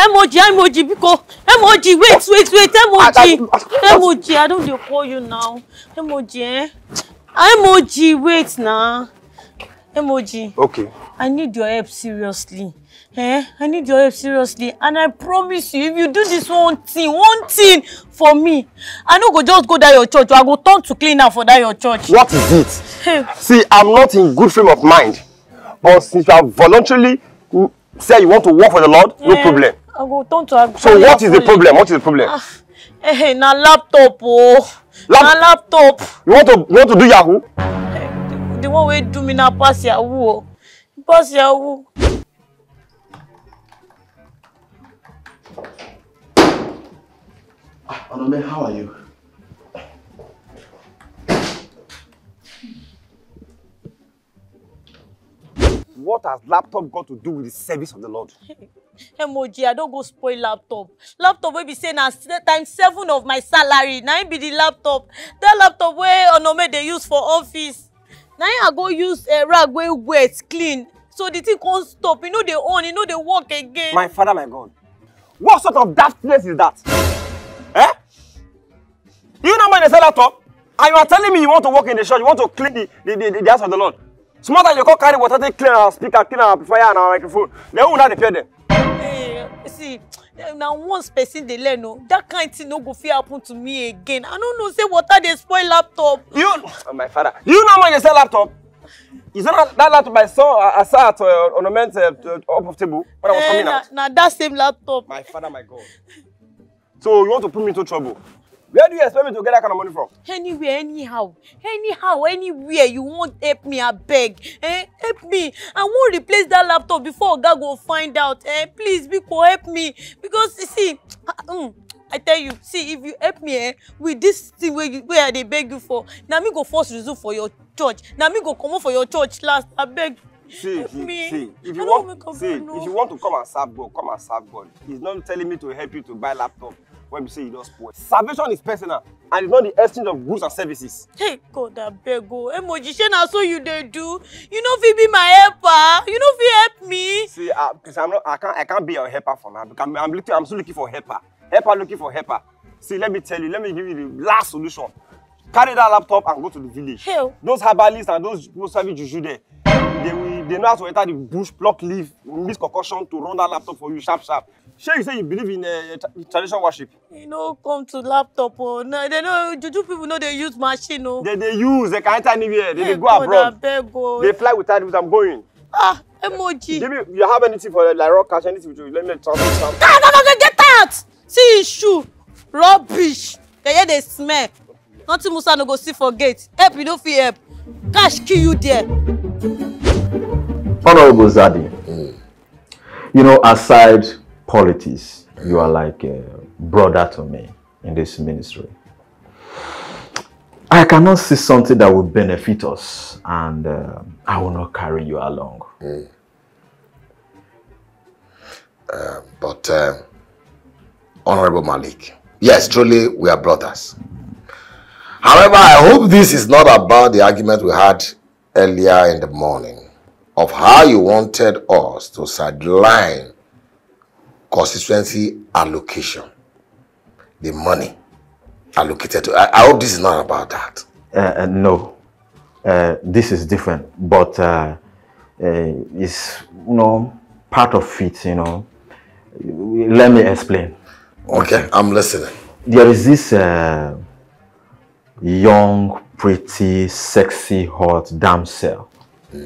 Speaker 11: emoji emoji biko. Emoji wait wait wait. Emoji emoji. I don dey call you now. Emoji eh? Emoji wait na. Emoji.
Speaker 5: Okay.
Speaker 11: i need your help seriously eh? I need your help seriously. And i promise you if you do this one thing one thing for me i no go just go that your church. I go turn to cleaner for that your church.
Speaker 5: What is it? See, I'm not in good frame of mind. But since you have voluntarily mm, said you want to work for the Lord, no
Speaker 11: Eh,
Speaker 5: problem.
Speaker 11: I go turn to
Speaker 5: So what is the problem? What is the problem?
Speaker 11: Eh, na laptop oh. na laptop.
Speaker 5: You want to you want to do Yahoo?
Speaker 11: The one wey do me na pass yahoo oh. Pass yahoo.
Speaker 4: Onome, how are you?
Speaker 5: What has laptop got to do with the service of the Lord?
Speaker 11: Emoji, I don go spoil laptop. Laptop wey be say na times seven of my salary. Na im be the laptop. That laptop wey Onome dey use for office. Na im I go use uh, rag wey wet clean. So the thing come stop. E no dey on, e no dey work again.
Speaker 5: My father, my God. What sort of daftness is that? eh? You know when they sell laptop? And you are telling me you want to work in the church, you want to clean the, the, the, the house of the Lord. Small time you come carry water, take clean our speaker, clean our amplifier and our microphone. Then who will not repair them?
Speaker 11: See, na once person dey learn o, that kind thing no go fit happen to me again. I no know say water dey spoil laptop.
Speaker 5: You, oh, my father. You know when they sell laptop? Is that that laptop I saw, saw at uh, ornament uh, uh, up of table when I was
Speaker 11: Eh,
Speaker 5: coming
Speaker 11: na,
Speaker 5: out?
Speaker 11: na that same laptop.
Speaker 5: My father, my God. So you want to put me into trouble? Where do you expect me to get that kind of money from?
Speaker 11: anywhere anyhow anyhow anywhere you wan help me abeg eh help me i wan replace that laptop before oga go find out eh please biko help me because see <tsk> mm, i tell you see if you help me eh with this thing wey you i dey beg you for na me go first resume for your church na me go comot for your church last abeg
Speaker 5: See,
Speaker 11: help
Speaker 5: see,
Speaker 11: me
Speaker 5: see. If
Speaker 11: I
Speaker 5: you want, see,
Speaker 11: no.
Speaker 5: if you want to come and serve God, come and serve God. He's not telling me to help you to buy laptop when we say you don't spoil. Salvation is personal, and it's not the exchange of goods and services.
Speaker 11: hey god abeg o emoji shey na so you dey do you no fit be my helper you no fit help me.
Speaker 5: See, uh, I'm not, I can't, I can't be your helper for now. Because I'm, I'm looking, I'm still looking for helper. Helper looking for helper. See, let me tell you, let me give you the last solution. Carry that laptop and go to the village.
Speaker 11: Hell.
Speaker 5: Those herbalists and those people serving juju there, they will, they know how to enter the bush, pluck leaf, mix concussion to run that laptop for you sharp, sharp. Sure, you say you believe in uh, tra- traditional worship.
Speaker 11: e no come to laptop o no they no juju people no dey use machine o.
Speaker 5: They they use, they can enter anywhere. They,
Speaker 11: Hey,
Speaker 5: they go
Speaker 11: God,
Speaker 5: abroad. They fly without it. I'm going.
Speaker 11: ah emoji.
Speaker 5: Give me, you have anything for like rock cash, anything with you? Let me transfer some.
Speaker 11: ah no no no get out see shoe rubbish yeye dey smell nothing musa no go see for gate help you no fit help cash kill you there.
Speaker 4: Honorable Zadi, you know, aside politics, you are like a brother to me. in this ministry. I cannot see something that would benefit us, and uh, I will not carry you along.
Speaker 1: Uh, but, uh, Honorable Malik, yes, truly we are brothers. However, I hope this is not about the argument we had earlier in the morning of how you wanted us to sideline constituency allocation, the money allocated to. I, I hope this is not about that.
Speaker 4: Uh, uh, no, uh, this is different, but uh, uh, it's you know part of it. You know, let me explain.
Speaker 1: Okay, I'm listening.
Speaker 4: There is this uh, young, pretty, sexy, hot damsel. <laughs> uh,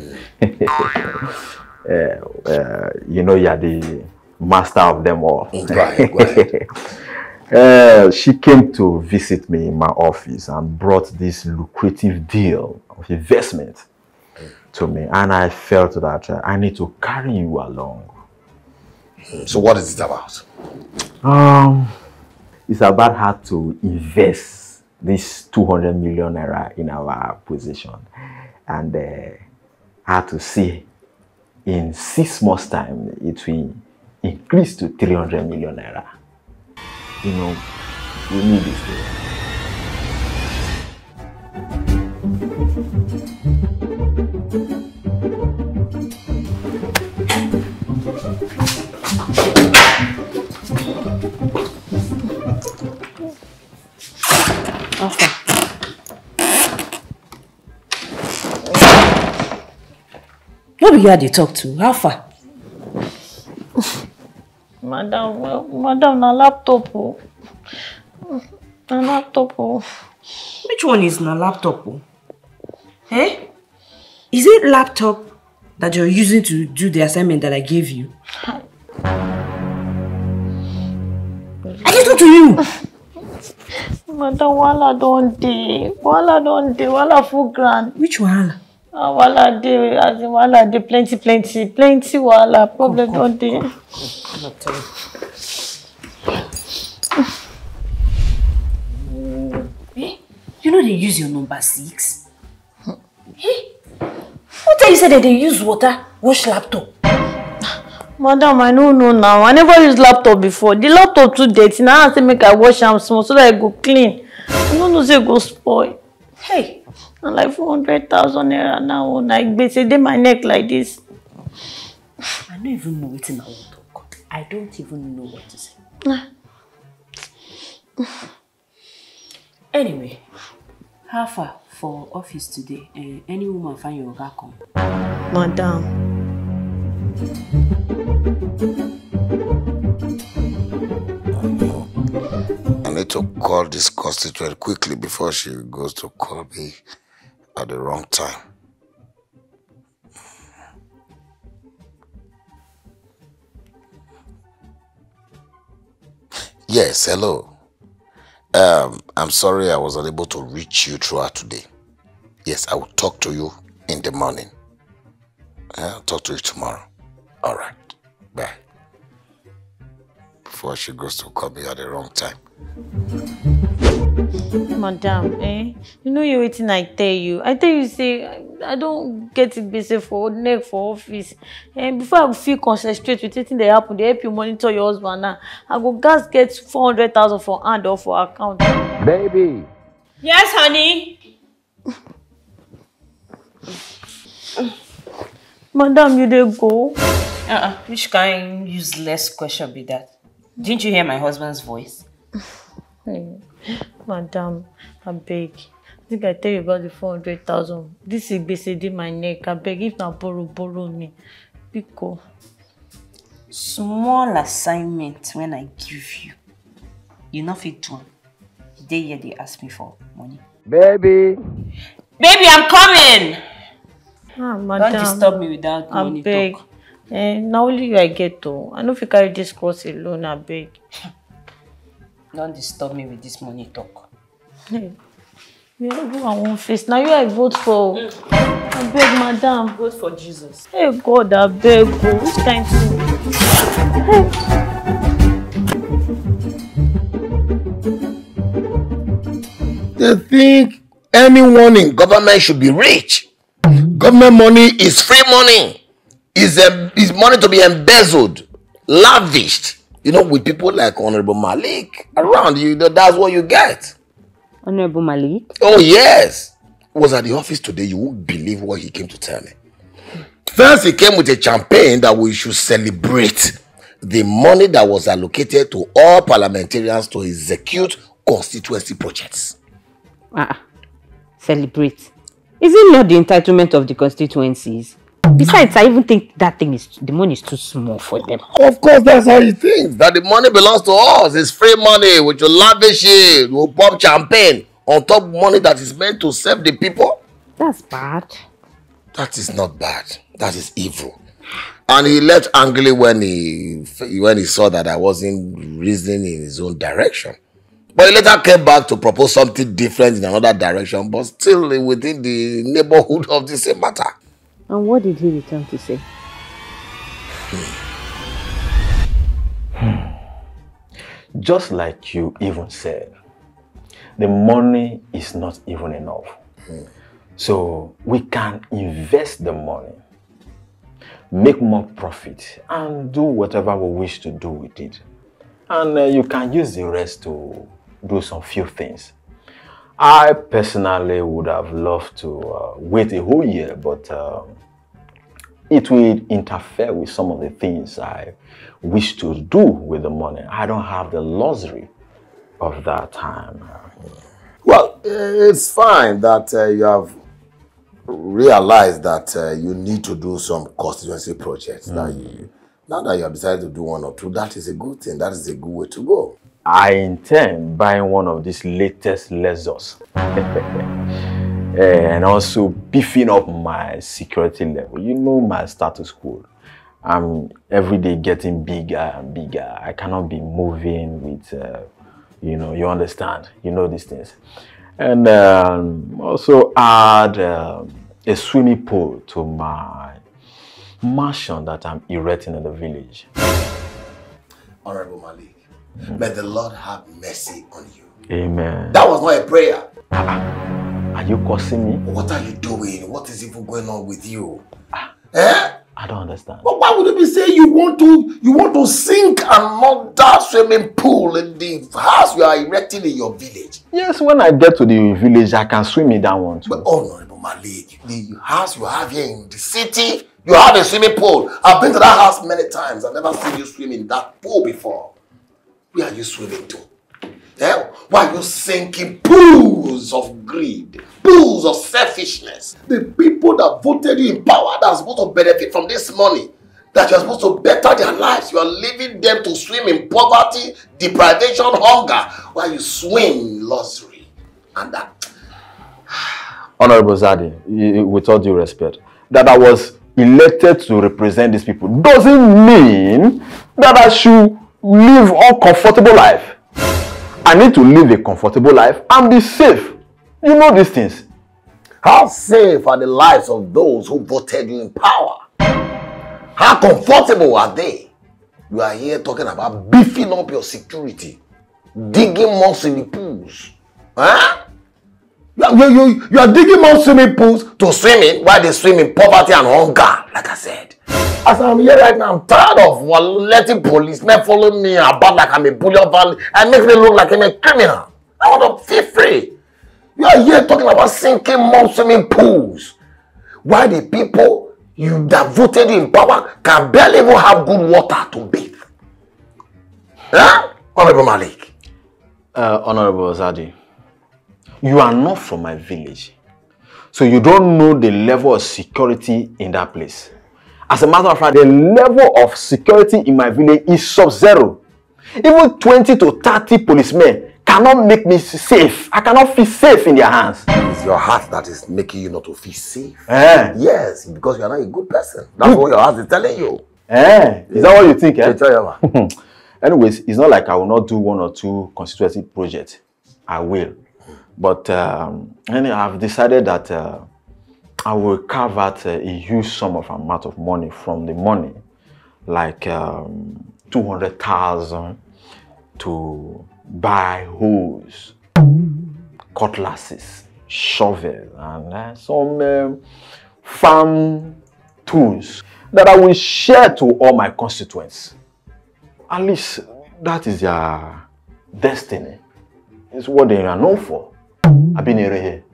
Speaker 4: uh, you know, you're the master of them all.
Speaker 1: Right, <laughs> right.
Speaker 4: Uh, she came to visit me in my office and brought this lucrative deal of investment to me, and I felt that uh, I need to carry you along.
Speaker 1: So, what is it about?
Speaker 4: Um, it's about how to invest this 200 million naira in our position and uh, how to see in six months' time it will increase to 300 million naira. You know, we need this thing.
Speaker 6: No be you I dey talk to. Far?
Speaker 11: Madam, madam, na laptop o. Na laptop o.
Speaker 6: Which one is na laptop? oh? Eh? Is it laptop that you're using to do the assignment that I gave you? I did talk to you.
Speaker 11: Madam, wahala don dey. Wahala don dey. Wahala full ground.
Speaker 6: Which wahala?
Speaker 11: Ah, wahala dey. As in wahala dey plenty, plenty, plenty wahala. Problem don dey.
Speaker 6: Eh? You know they use your number six? Eh? Who tell you say that they use water wash laptop?
Speaker 11: Madam, I no know now. I never use laptop before. The laptop too dirty. Now I say make I wash am small so that e go clean. I no know say e go spoil.
Speaker 6: Hey,
Speaker 11: na like four hundred thousand naira now. Na gbese dey my neck like this.
Speaker 6: I don't even know wetin I wan talk. I don't even know what to say. <sighs> Anyway, how far for office today? Uh, any woman find your oga come?
Speaker 11: Madam.
Speaker 1: I need to call this constituent quickly before she goes to call me at the wrong time. Yes, hello. Um, I'm sorry I was unable to reach you throughout today. Yes, I will talk to you in the morning. I'll talk to you tomorrow. All right. Bye. Before she goes to call me at the wrong time.
Speaker 11: Madam, eh? You know you wetin I tell you. I tell you say I- I don get gbese for neck for office. Eh, before I go fit concentrate with wetin dey happen, dey help you monitor your husband now. I go gats get four hundred thousand for hand or for account.
Speaker 5: Baby.
Speaker 6: Yes, honey.
Speaker 11: Madam, you dey go?
Speaker 6: Uh-uh. Which kind useless question be that? Didn't you hear my husband's voice?
Speaker 11: Hey, <gasps> Madam, abeg. Make I tell you about the four hundred thousand. This is dey my neck. Abeg, if na borrow, borrow me. Biko.
Speaker 6: Small assignment when I give you. You no fit do am. You here dey ask me for money.
Speaker 5: Baby.
Speaker 6: Baby, I'm coming!
Speaker 11: Ah, madam.
Speaker 6: Don't disturb me without money
Speaker 11: Abeg.
Speaker 6: talk.
Speaker 11: Eh, now only you I get o. I no fit carry this cross alone, abeg. <laughs>
Speaker 6: Don't disturb me with this money talk. <laughs>
Speaker 11: Hey, you no go I wan face. Na you I vote for. I beg, madam.
Speaker 6: Vote for Jesus.
Speaker 11: Hey God, abeg o. Oh, which kind thing? Hey.
Speaker 1: they think anyone in government should be rich. Government money is free money. Is is money to be embezzled, lavished. You know, with people like Honorable Malik around you, know, that's what you get.
Speaker 6: Honorable Malik?
Speaker 1: Oh yes, was at the office today. You won't believe what he came to tell me. First, he came with a campaign that we should celebrate the money that was allocated to all parliamentarians to execute constituency projects.
Speaker 6: Ah, celebrate. Is it not the entitlement of the constituencies? Besides, I even think that thing is the money is too small for them.
Speaker 1: Of course, that's how he thinks. That the money belongs to us. It's free money. We should lavish it. We'll pop champagne on top money that is meant to serve the people.
Speaker 6: That's bad.
Speaker 1: That is not bad. That is evil. And he left angrily when he when he saw that I wasn't reasoning in his own direction. But he later came back to propose something different in another direction, but still within the neighborhood of the same matter.
Speaker 6: And what did he return to say?
Speaker 4: Just like you even said, the money is not even enough. So we can invest the money, make more profit, and do whatever we wish to do with it. And uh, you can use the rest to do some few things. I personally would have loved to uh, wait a whole year, but um, it will interfere with some of the things I wish to do with the money. I don't have the luxury of that time.
Speaker 1: Well, it's fine that uh, you have realized that uh, you need to do some constituency projects. Now, you, now that you have decided to do one or two, that is a good thing. That is a good way to go.
Speaker 4: I intend buying one of these latest Lexus. <laughs> and also beefing up my security level. You know my status quo. I'm every day getting bigger and bigger. I cannot be moving with, uh, you know, you understand. You know these things. And um, also add um, a swimming pool to my mansion that I'm erecting in the village.
Speaker 1: Honorable Malik, may the Lord have mercy on you.
Speaker 4: Amen.
Speaker 1: That was not a prayer. Ah, ah.
Speaker 4: Are you cursing me?
Speaker 1: What are you doing? What is even going on with you? Ah. Eh?
Speaker 4: I don't understand.
Speaker 1: But why would you be saying you want to you want to sink another swimming pool in the house you are erecting in your village?
Speaker 4: Yes, when I get to the village, I can swim in that one too.
Speaker 1: But Honorable Malik, the house you have here in the city, you have a swimming pool. I've been to that house many times. I've never seen you swim in that pool before. Where are you swimming to? Eh? Why are you sinking pools of greed, pools of selfishness? The people that voted you in power that are supposed to benefit from this money, that you're supposed to better their lives, you are leaving them to swim in poverty, deprivation, hunger, while you swim in luxury. And that <sighs>
Speaker 4: Honorable Zaddy, with all due respect, that I was elected to represent these people doesn't mean that I should live uncomfortable life. I need to live a comfortable life and be safe. You know these things.
Speaker 1: How safe are the lives of those who voted in power? How comfortable are they? You are here talking about beefing up your security, digging more swimming pools. Huh? You you, you, are digging more swimming pools to swim in while they swim in poverty and hunger, like I said. As I'm here right now, I'm tired of well, letting policemen follow me about like I'm a bullion valley and make me look like I'm a criminal. I want to feel free. You are here talking about sinking more swimming pools. Why the people you that voted in power can barely even have good water to bathe. Huh? Honorable Malik.
Speaker 4: Uh, Honorable Zadi, you are not from my village. So you don't know the level of security in that place. As a matter of fact, the level of security in my village is sub-zero. Even 20 to 30 policemen cannot make me safe. I cannot feel safe in their hands.
Speaker 1: It's your heart that is making you not to feel safe.
Speaker 4: Eh?
Speaker 1: Yes, because you are not a good person. That's what your heart is telling you.
Speaker 4: Eh? Is that what you think? Eh?
Speaker 1: Tell you, man. <laughs>
Speaker 4: Anyways, it's not like I will not do one or two constituency projects. I will. But um, I've decided that uh, I will carve out uh, a huge sum of amount of money from the money, like um, 200,000 to buy hose, cutlasses, shovel, and uh, some um, farm tools that I will share to all my constituents. At least that is their destiny. It's what they are known for. I've been here.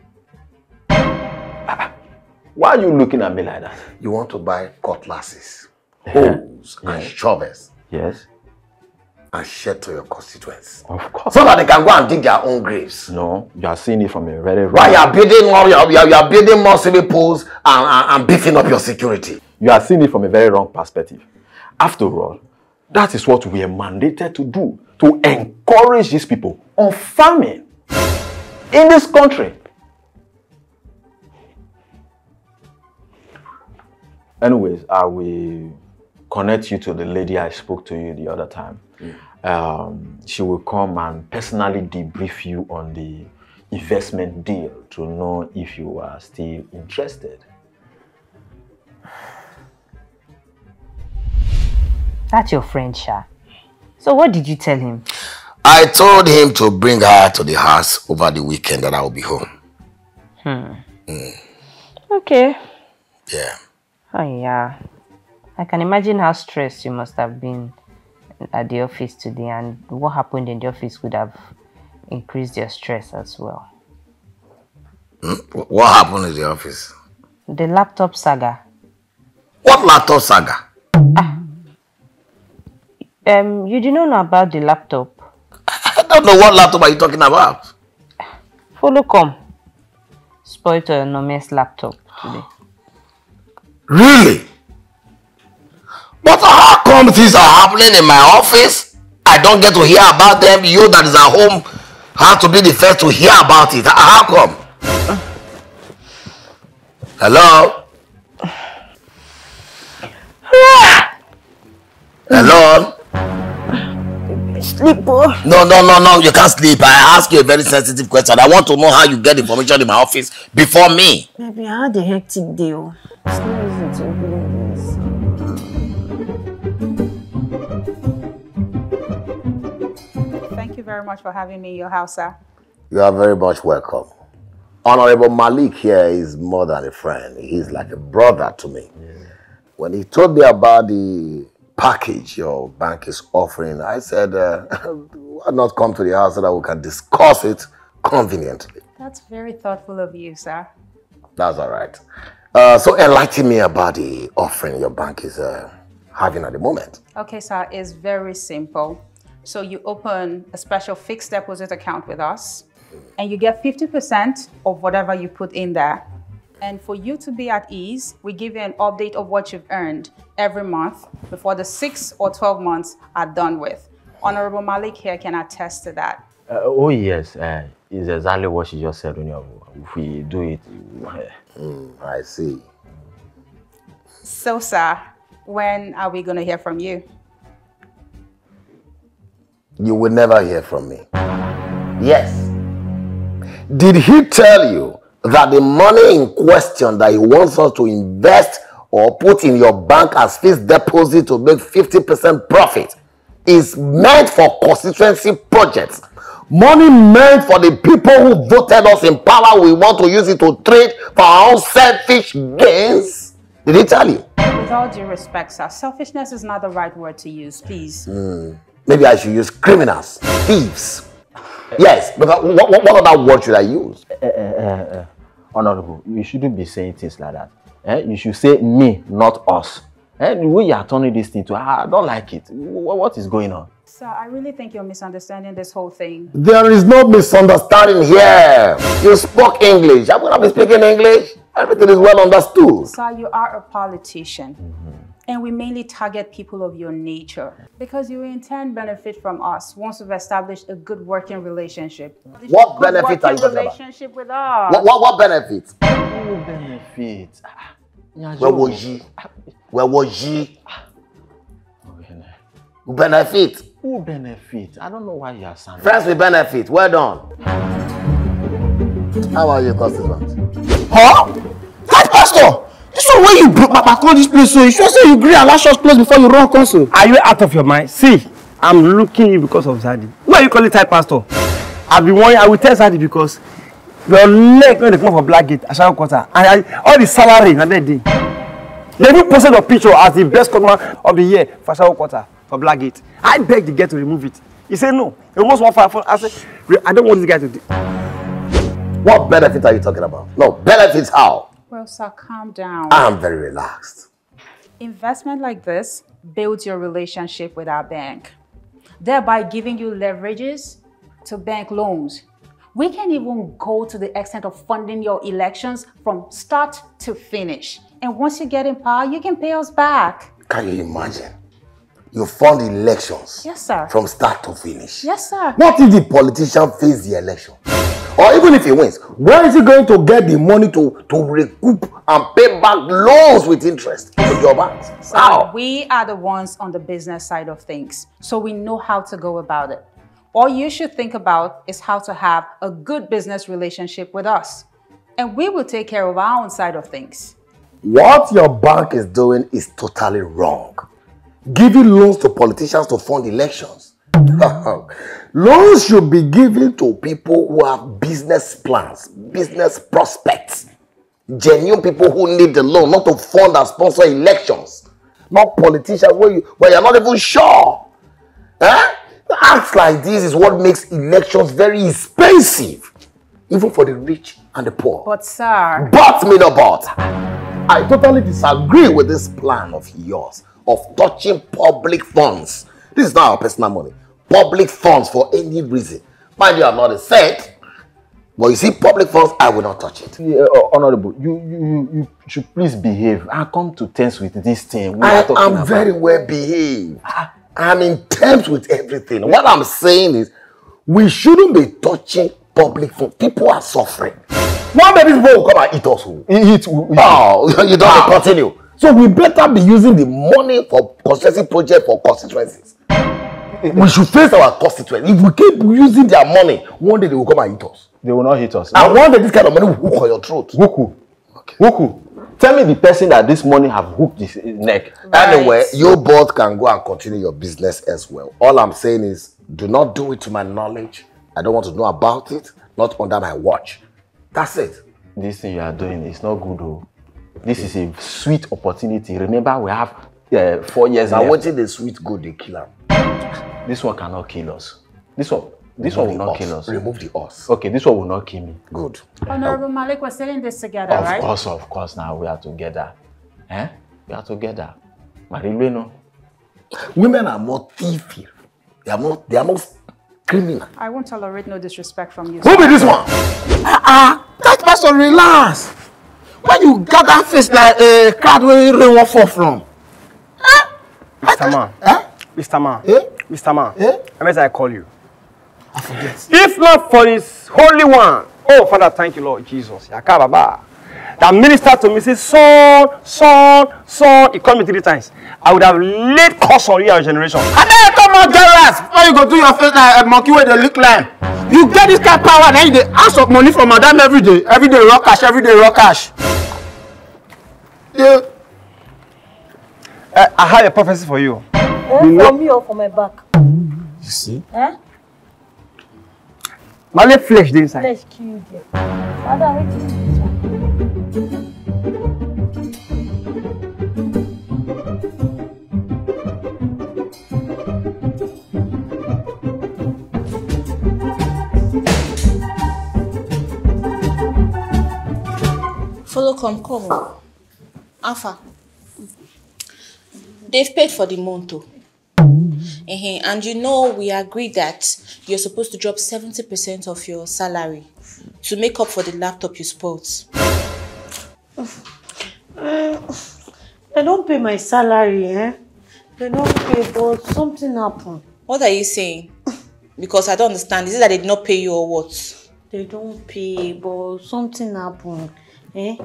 Speaker 4: Why are you looking at me like that?
Speaker 1: You want to buy cutlasses, <laughs> hoes, and shovels.
Speaker 4: Yes.
Speaker 1: And share to your constituents.
Speaker 4: Of course.
Speaker 1: So that they can go and dig their own graves.
Speaker 4: No, you are seeing it from a very wrong.
Speaker 1: Why you are building more, you are, you are, building more civil posts and, and, and beefing up your security.
Speaker 4: You are seeing it from a very wrong perspective. After all, that is what we are mandated to do to encourage these people on farming in this country. Anyways, I will connect you to the lady I spoke to you the other time. Um, she will come and personally debrief you on the investment deal to know if you are still interested.
Speaker 6: That's your friend, Sha. So what did you tell him?
Speaker 1: I told him to bring her to the house over the weekend that I will be home.
Speaker 6: Hmm.
Speaker 1: Mm,
Speaker 6: Okay.
Speaker 1: yeah.
Speaker 6: Oh yeah. I can imagine how stressed you must have been at the office today and what happened in the office could have increased your stress as well.
Speaker 1: Hmm? What happened in the office?
Speaker 6: The laptop saga.
Speaker 1: What laptop saga?
Speaker 6: Um, you do not know about the laptop.
Speaker 1: I don't know what laptop are you talking about.
Speaker 6: Follow come. Spoiled Nome's laptop today. <gasps>
Speaker 1: Really? But how come things are happening in my office? I don't get to hear about them. You that is at home have to be the first to hear about it. How come? Hello? <sighs> Hello?
Speaker 10: Sleep, oh.
Speaker 1: No, no, no, no. You can't sleep. I ask you a very sensitive question. I want to know how you get information in my office before me.
Speaker 10: Baby, I had a hectic day. oh. It's not easy to believe this.
Speaker 9: Thank you very much for having me in your house, sir.
Speaker 1: You are very much welcome. Honorable Malik here is more than a friend. He's like a brother to me. When he told me about the package your bank is offering, I said, uh, <laughs> why not come to the house so that we can discuss it conveniently?
Speaker 9: That's very thoughtful of you, sir.
Speaker 1: That's all right. Uh, so enlighten me about the offering your bank is uh, having at the moment.
Speaker 9: Okay, sir, it's very simple. So you open a special fixed deposit account with us, and you get 50% of whatever you put in there. And for you to be at ease, we give you an update of what you've earned every month before the six or 12 months are done with. Honorable Malik here can attest to that.
Speaker 4: Uh, oh yes, uh, it's exactly what she just said. Onyo. If we do it, uh,
Speaker 1: I see.
Speaker 9: So, sir, when are we going to hear from you?
Speaker 1: You will never hear from me. Yes. Did he tell you that the money in question that he wants us to invest or put in your bank as fixed deposit to make 50% profit is meant for constituency projects? Money meant for the people who voted us in power. We want to use it to trade for our own selfish gains. Did he tell you?
Speaker 9: With all due respect, sir, selfishness is not the right word to use, please.
Speaker 1: Hmm. Maybe I should use criminals, thieves. Yes, but what, what, what other word should I use?
Speaker 4: uh, uh, uh, honorable, you shouldn't be saying things like that. Eh? You should say me, not us. Eh? The way you are turning this thing to, I don't like it. Wh- what is going on?
Speaker 9: Sir, I really think you're misunderstanding this whole thing.
Speaker 1: There is no misunderstanding here. You spoke English. I'm gonna be speaking English. Everything is well understood.
Speaker 9: Sir, you are a politician. And we mainly target people of your nature because you in turn benefit from us once we've established a good working relationship.
Speaker 1: What
Speaker 9: Good
Speaker 1: benefit are you
Speaker 9: working
Speaker 1: talking about?
Speaker 9: with us.
Speaker 1: What, what, what benefit?
Speaker 4: Who benefits?
Speaker 1: Ah, Where was you? Where was you? Ah. Who benefit?
Speaker 4: Who benefits? I don't know why you are sounding.
Speaker 1: Friends with benefit. Well done. How are you, constituent?
Speaker 7: Huh? This one where you broke papa call this place so you sure say you gree allow church close before you run console.
Speaker 14: Are you out of your mind? See, I'm looking you because of Zadi. Why are you calling type pastor? I've been warning, I will tell Zadi because
Speaker 5: your leg no dey come for black gate ashawo quarter and I, all the salary na there dey they even posted your picture as the best customer of the year for ashawo quarter for black gate i beg the girl to remove it he say no he almost wan fire phone i say "Re- i don't want this guy to do
Speaker 1: What benefit are you talking about? No, benefits how?
Speaker 9: Well, sir, calm down.
Speaker 1: I'm very relaxed.
Speaker 9: Investment like this builds your relationship with our bank, thereby giving you leverages to bank loans. We can even go to the extent of funding your elections from start to finish. And once you get in power, you can pay us back.
Speaker 1: Can you imagine? You fund elections
Speaker 9: Yes, sir.
Speaker 1: from start to finish.
Speaker 9: Yes, sir.
Speaker 1: What if the politician fails the election? Or even if he wins, where is he going to get the money to, to recoup and pay back loans with interest to your banks?
Speaker 9: So we are the ones on the business side of things, so we know how to go about it. All you should think about is how to have a good business relationship with us, and we will take care of our own side of things.
Speaker 1: What your bank is doing is totally wrong. Giving loans to politicians to fund elections. <laughs> Mm-hmm. Loans should be given to people who have business plans, business prospects. Genuine people who need the loan, not to fund and sponsor elections. Not politicians where, you, where you're not even sure. Eh? Acts like this is what makes elections very expensive, even for the rich and the poor.
Speaker 9: But, sir,
Speaker 1: But me no but. I totally disagree with this plan of yours of touching public funds. This is not our personal money. Public funds for any reason. Mind you, I'm not a saint, but you see, public funds, I will not touch it.
Speaker 4: Yeah, uh, honorable, you, you you you should please behave and come to terms with this thing.
Speaker 1: I am
Speaker 4: about.
Speaker 1: very well behaved. I'm in terms with everything. What I'm saying is, we shouldn't be touching public funds. People are suffering. One these people will come and eat us. oh.
Speaker 4: Eat,
Speaker 1: Oh, <laughs> you don't continue. So we better be using the money for constituency project for constituencies. We should face our constituents. If we keep using their money, one day they will come and eat us.
Speaker 4: They will not hit us.
Speaker 1: And one day this kind of money will hook on your throat.
Speaker 4: Wuku. Wuku. Tell me the person that this money have hooked his neck.
Speaker 1: Anyway, you both can go and continue your business as well. All I'm saying is, do not do it to my knowledge. I don't want to know about it. Not under my watch. That's it.
Speaker 4: This thing you are doing is not good. Oh. This is a sweet opportunity. Remember, we have uh, four years
Speaker 1: Now,
Speaker 4: left.
Speaker 1: watching the sweet go, they kill him.
Speaker 4: This one cannot kill us. This one, this one will
Speaker 1: Remove
Speaker 4: not
Speaker 1: the
Speaker 4: kill
Speaker 1: us.
Speaker 4: us.
Speaker 1: Remove the us.
Speaker 4: Okay, this one will not kill me.
Speaker 1: Good.
Speaker 9: Honorable Malik, we're selling this together,
Speaker 4: Of
Speaker 9: right?
Speaker 4: course, of course. Now we are together. Eh? We are together. Marileno.
Speaker 1: Women are more thiefy. They are more, they are more criminal.
Speaker 9: I won't tolerate no disrespect from you.
Speaker 1: Who be this one?
Speaker 7: Ah, that person relax. When you got that face like a crowd where rain won't fall from.
Speaker 5: mr man
Speaker 7: Eh?
Speaker 5: mr man
Speaker 7: Eh?
Speaker 5: Mr man
Speaker 7: Eh?
Speaker 5: i mean i call you
Speaker 7: I forget.
Speaker 5: if not for this holy one oh father thank you lord jesus yaka baba that minister to me say son son son he called me three times i would have laid curse on you and your generation
Speaker 7: And then you come out jealous before you go do your face like a monkey wey dey lick line. You get this kind of power then you dey ask of money from madam every day. Every day raw cash, every day raw cash. Yeah.
Speaker 5: uh, i have a prophecy for you
Speaker 11: Eh, for me or for my back?
Speaker 7: You see?
Speaker 11: Eh?
Speaker 5: male flesh dey inside
Speaker 11: Let's kill you there. Father, wait till this one.
Speaker 2: Follow come, come. Alpha. They've paid for the month, oh. Uh And you know we agreed that you're supposed to drop 70% of your salary to make up for the laptop you spoiled.
Speaker 11: Eh, <sighs> They don't pay my salary, eh? They don't pay, but something happened.
Speaker 2: What are you saying? <sighs> Because I don't understand. Is it that they did not pay you or what?
Speaker 11: They don't pay, but something happened. Eh?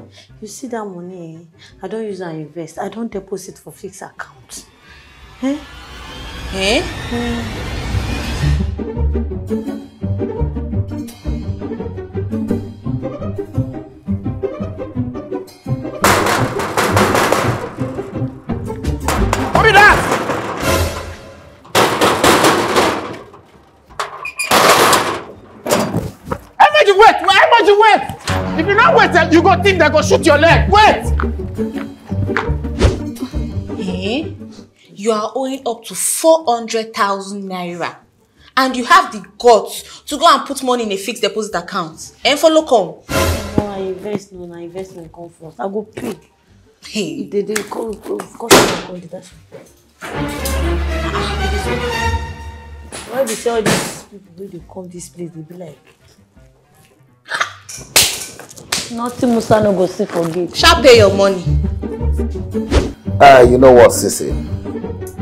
Speaker 11: You see that money, eh? I don't use and invest. I don't deposit for fixed account. Eh?
Speaker 2: Eh?
Speaker 7: Emeji, wait, wait, wait! If you not wait, you go think they go shoot your leg. Wait!
Speaker 2: You are owing up to 400,000 naira. And you have the guts to go and put money in a fixed deposit account. And follow come.
Speaker 11: No, I invest, no, na investment come first. I go pay.
Speaker 2: Hey.
Speaker 11: They go, go, go, go, go, that's Why be say all these people wey dey come this place dey be like nothing Musa no go see for gate.
Speaker 2: Sha pay your money.
Speaker 1: Uh, you know what, Sissy?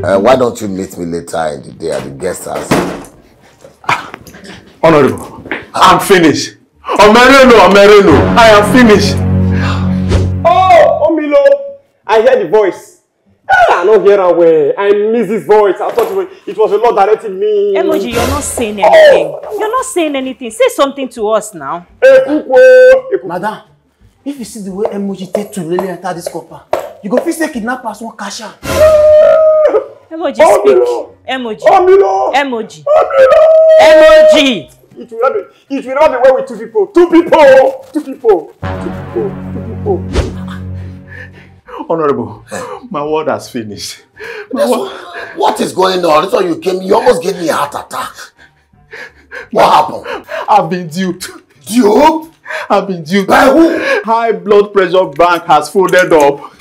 Speaker 1: Uh, why don't you meet me later in the day at the guest house?
Speaker 4: Honorable, I'm finished. Omereno, Omereno, I am finished.
Speaker 5: Oh, Omilo! I hear the voice. Ah, I don't hear am well. I miss this voice. I thought it was, a Lord directing me.
Speaker 6: Emoji, you're not saying anything. You're not saying anything. Say something to us now.
Speaker 7: Madam, if you see the way Emoji take to Lily enter this copper, you go feel say kidnappers wan catch am.
Speaker 6: Emoji, speak. Emoji. Emoji. Emoji.
Speaker 5: It will not be, it will not be well with two people. Two people! Two people! Two people! Two people!
Speaker 4: Honorable, my word has finished. My
Speaker 1: Yes,
Speaker 4: word.
Speaker 1: what is going on? That's why you came. You almost gave me a heart attack. What happened?
Speaker 4: I've been duped.
Speaker 1: Duped?
Speaker 4: I've been duped.
Speaker 1: By who?
Speaker 4: High blood pressure bank has folded up.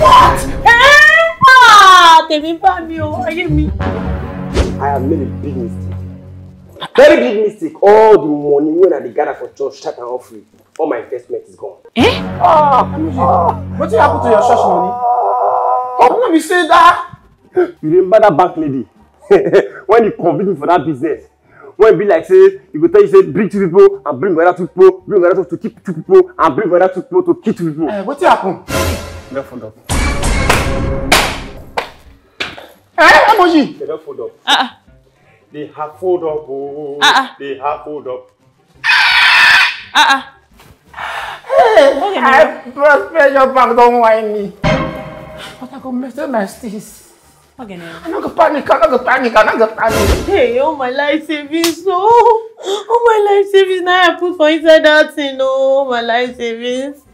Speaker 1: What?
Speaker 11: Ah, tèmi bá mi o, ayé mi.
Speaker 5: I have made a big mistake. Very big mistake. All the money when I dey gather for church, tithe and offering, all my investment is gone.
Speaker 7: Eh? Ah, ah. Wetin happen to your church money? How come you say that?
Speaker 5: You remember that bank lady? <laughs> when you convict me for that business, when be like say, you go tell you say bring two people and bring other two people, bring other two to keep two people and bring other two people to kill two people.
Speaker 7: Eh, wetin happen?
Speaker 5: They don fold up.
Speaker 7: Eh, Emoji?
Speaker 5: They don fold up.
Speaker 11: Ah, ah.
Speaker 5: They have fold up. Oh.
Speaker 11: Ah, ah.
Speaker 5: They have fold up.
Speaker 11: Ah, ah.
Speaker 7: Hey, I blood pressure bank don whine me. But I go maintain my steeze.
Speaker 6: Okay, now.
Speaker 7: I no go panic, I no go panic, I no go panic.
Speaker 11: Hey, all my life savings, oh, all my life savings now I put for inside that thing, oh, my life savings.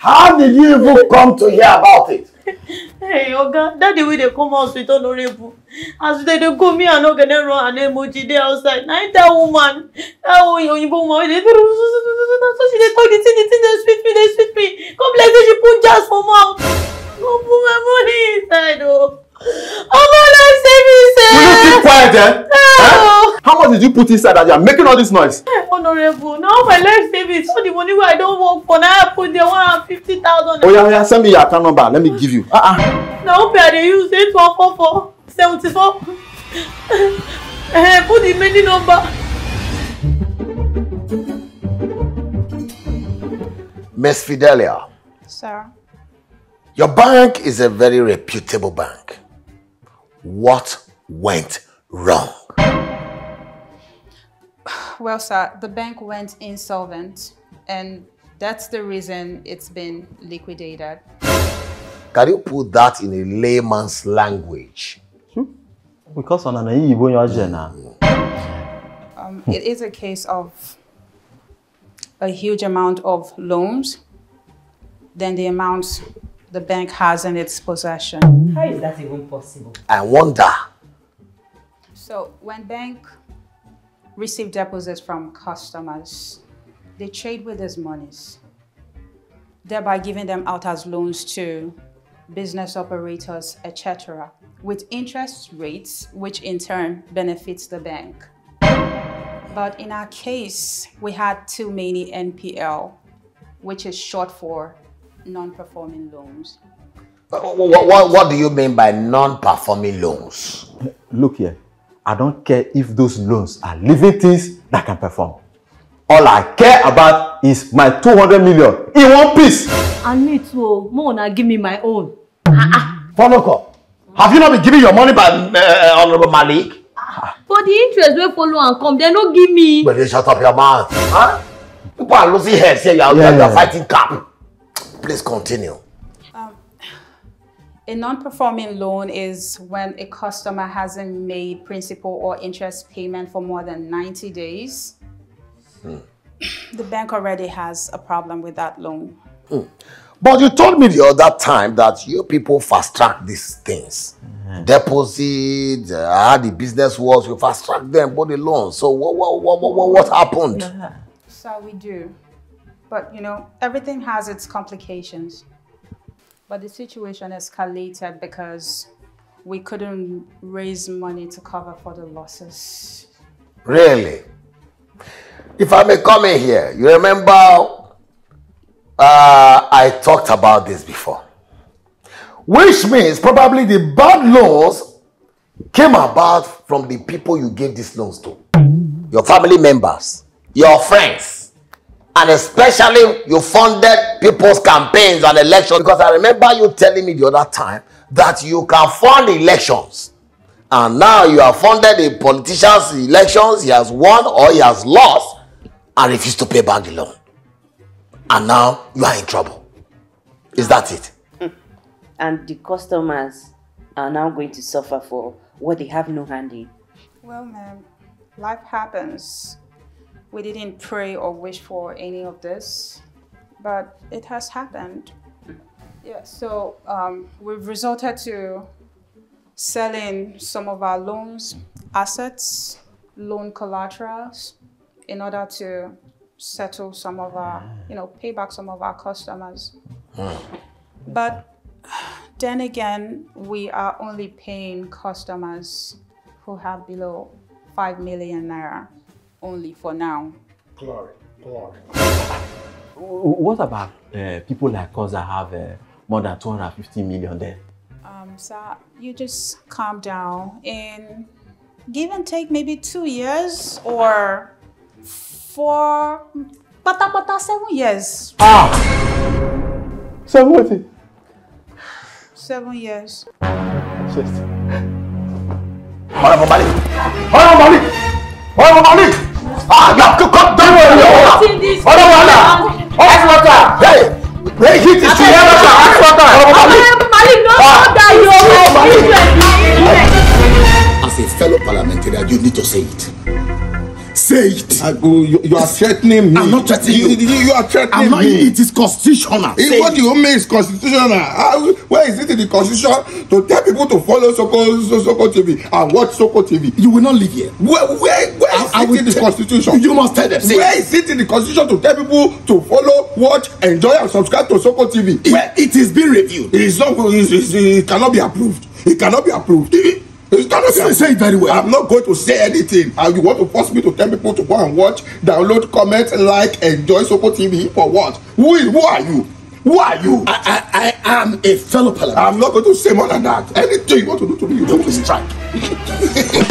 Speaker 1: How did you even come to hear about it?
Speaker 11: Hey, Oga, that the way they come out with honorable. As they dey go, me and Ogene run and emoji dey outside. Na that woman, that oyinbo woman, wey dey so she dey talk the thing, the thing dey sweet me, dey sweet me. Come like say she put jazz for mouth. Come put my money inside, oh. Oh my life savings, eh.
Speaker 4: Will you keep quiet, eh?
Speaker 11: Oh.
Speaker 4: How much did you put inside that you are making all this noise?
Speaker 11: Hey, honorable, na all my life savings, all the money where I don work for, na I put there one hundred and fifty thousand.
Speaker 4: Oh yeah, yeah, send me your account number. Let me give you. Ah, ah.
Speaker 11: na ope i dey use eight one four four seventy four <laughs> put the remaining number.
Speaker 1: Miss Fidelia,
Speaker 9: Sir,
Speaker 1: your bank is a very reputable bank. What went wrong?
Speaker 9: well, sir, the bank went insolvent, and that's the reason it's been liquidated.
Speaker 1: Can you put that in a layman's language?
Speaker 4: Because on an Igbo na.
Speaker 9: Um, it is a case of a huge amount of loans then the amounts the bank has in its possession.
Speaker 6: How is that even possible?
Speaker 1: I wonder.
Speaker 9: So when bank receive deposits from customers, they trade with these monies, thereby giving them out as loans to business operators, etc., with interest rates, which in turn benefits the bank. But in our case, we had too many NPL, which is short for non-performing loans.
Speaker 1: What, what, what do you mean by non-performing loans?
Speaker 4: Look here, I don't care if those loans are living things that can perform. All I care about is my 200 million in one piece.
Speaker 11: and me too o mo una give me my own.
Speaker 1: Fonoko, have you not been giving your money by uh, Honorable Malik?
Speaker 11: but the interest wey follow am come dem no give me.
Speaker 1: But you shut up your mouth. Huh? People are losing heads here. You are,
Speaker 4: Yeah,
Speaker 1: you are
Speaker 4: yeah.
Speaker 1: fighting cap. Please continue.
Speaker 9: A non-performing loan is when a customer hasn't made principal or interest payment for more than 90 days. The bank already has a problem with that loan.
Speaker 1: Hmm. But you told me the other time that you people fast track these things. Deposit, uh, how the business was, you fast track them, but the loan. So what, what, what, what, what happened?
Speaker 9: So we do. But you know, everything has its complications. But the situation escalated because we couldn't raise money to cover for the losses.
Speaker 1: Really? If I may come in here, you remember uh, I talked about this before. Which means probably the bad loans came about from the people you gave these loans to. Your family members, your friends, and especially you funded people's campaigns and elections. Because I remember you telling me the other time that you can fund elections. And now you have funded a politician's elections, he has won or he has lost and refused to pay back the loan. And now you are in trouble. Is that it?
Speaker 6: And the customers are now going to suffer for what they have no hand in.
Speaker 9: Well, ma'am, life happens. We didn't pray or wish for any of this, but it has happened. Yeah, so um, we've resorted to selling some of our loans, assets, loan collaterals, in order to settle some of our, you know, pay back some of our customers. But then again, we are only paying customers who have below 5 million naira only for now.
Speaker 14: Glory, glory.
Speaker 4: What about uh, people like us that have uh, more than 250 million there?
Speaker 9: Um, sir, you just calm down and give and take maybe two years or four, pata pata seven years.
Speaker 4: Ah! Seven what?
Speaker 9: Seven years.
Speaker 4: Shit.
Speaker 1: Honorable Malik! Honorable Malik! Honorable Malik! àgbà kókó dánwò ẹ̀rọ ọ̀rọ̀ wàhálà ọ̀rọ̀ wàhálà hey hit is to yẹn lọ́sà ọ̀rọ̀ wàhálà ọ̀rọ̀ wàhálà.
Speaker 11: malik no order your way
Speaker 1: as a fellow parliamentarian you need to say it. Say it.
Speaker 15: you, you are threatening me.
Speaker 1: I'm not threatening you.
Speaker 15: You, you are threatening
Speaker 1: I'm not,
Speaker 15: me.
Speaker 1: It is constitutional.
Speaker 15: It, what
Speaker 1: it.
Speaker 15: you mean is constitutional? How, where is it in the constitution to tell people to follow Soko, Soko TV and watch Soko TV?
Speaker 1: You will not live here.
Speaker 15: Where, where, where is
Speaker 1: I- I
Speaker 15: it in the constitution?
Speaker 1: You must tell them. Say
Speaker 15: Where is it in the constitution to tell people to follow, watch, enjoy, and subscribe to Soko TV?
Speaker 1: Where it is being reviewed.
Speaker 15: It is not. It, is- it cannot be approved. It cannot be approved. It, <laughs> it cannot
Speaker 1: Say- say it very well.
Speaker 15: I'm not going to say anything. And you want to force me to tell people to go and watch, download, comment, like, enjoy Soko TV for what? Who is? Who are you? Who are you?
Speaker 1: I, I, I am a fellow parliamentarian.
Speaker 15: I'm not going to say more than that. Anything you want to do to me, you
Speaker 1: Don't strike. <laughs>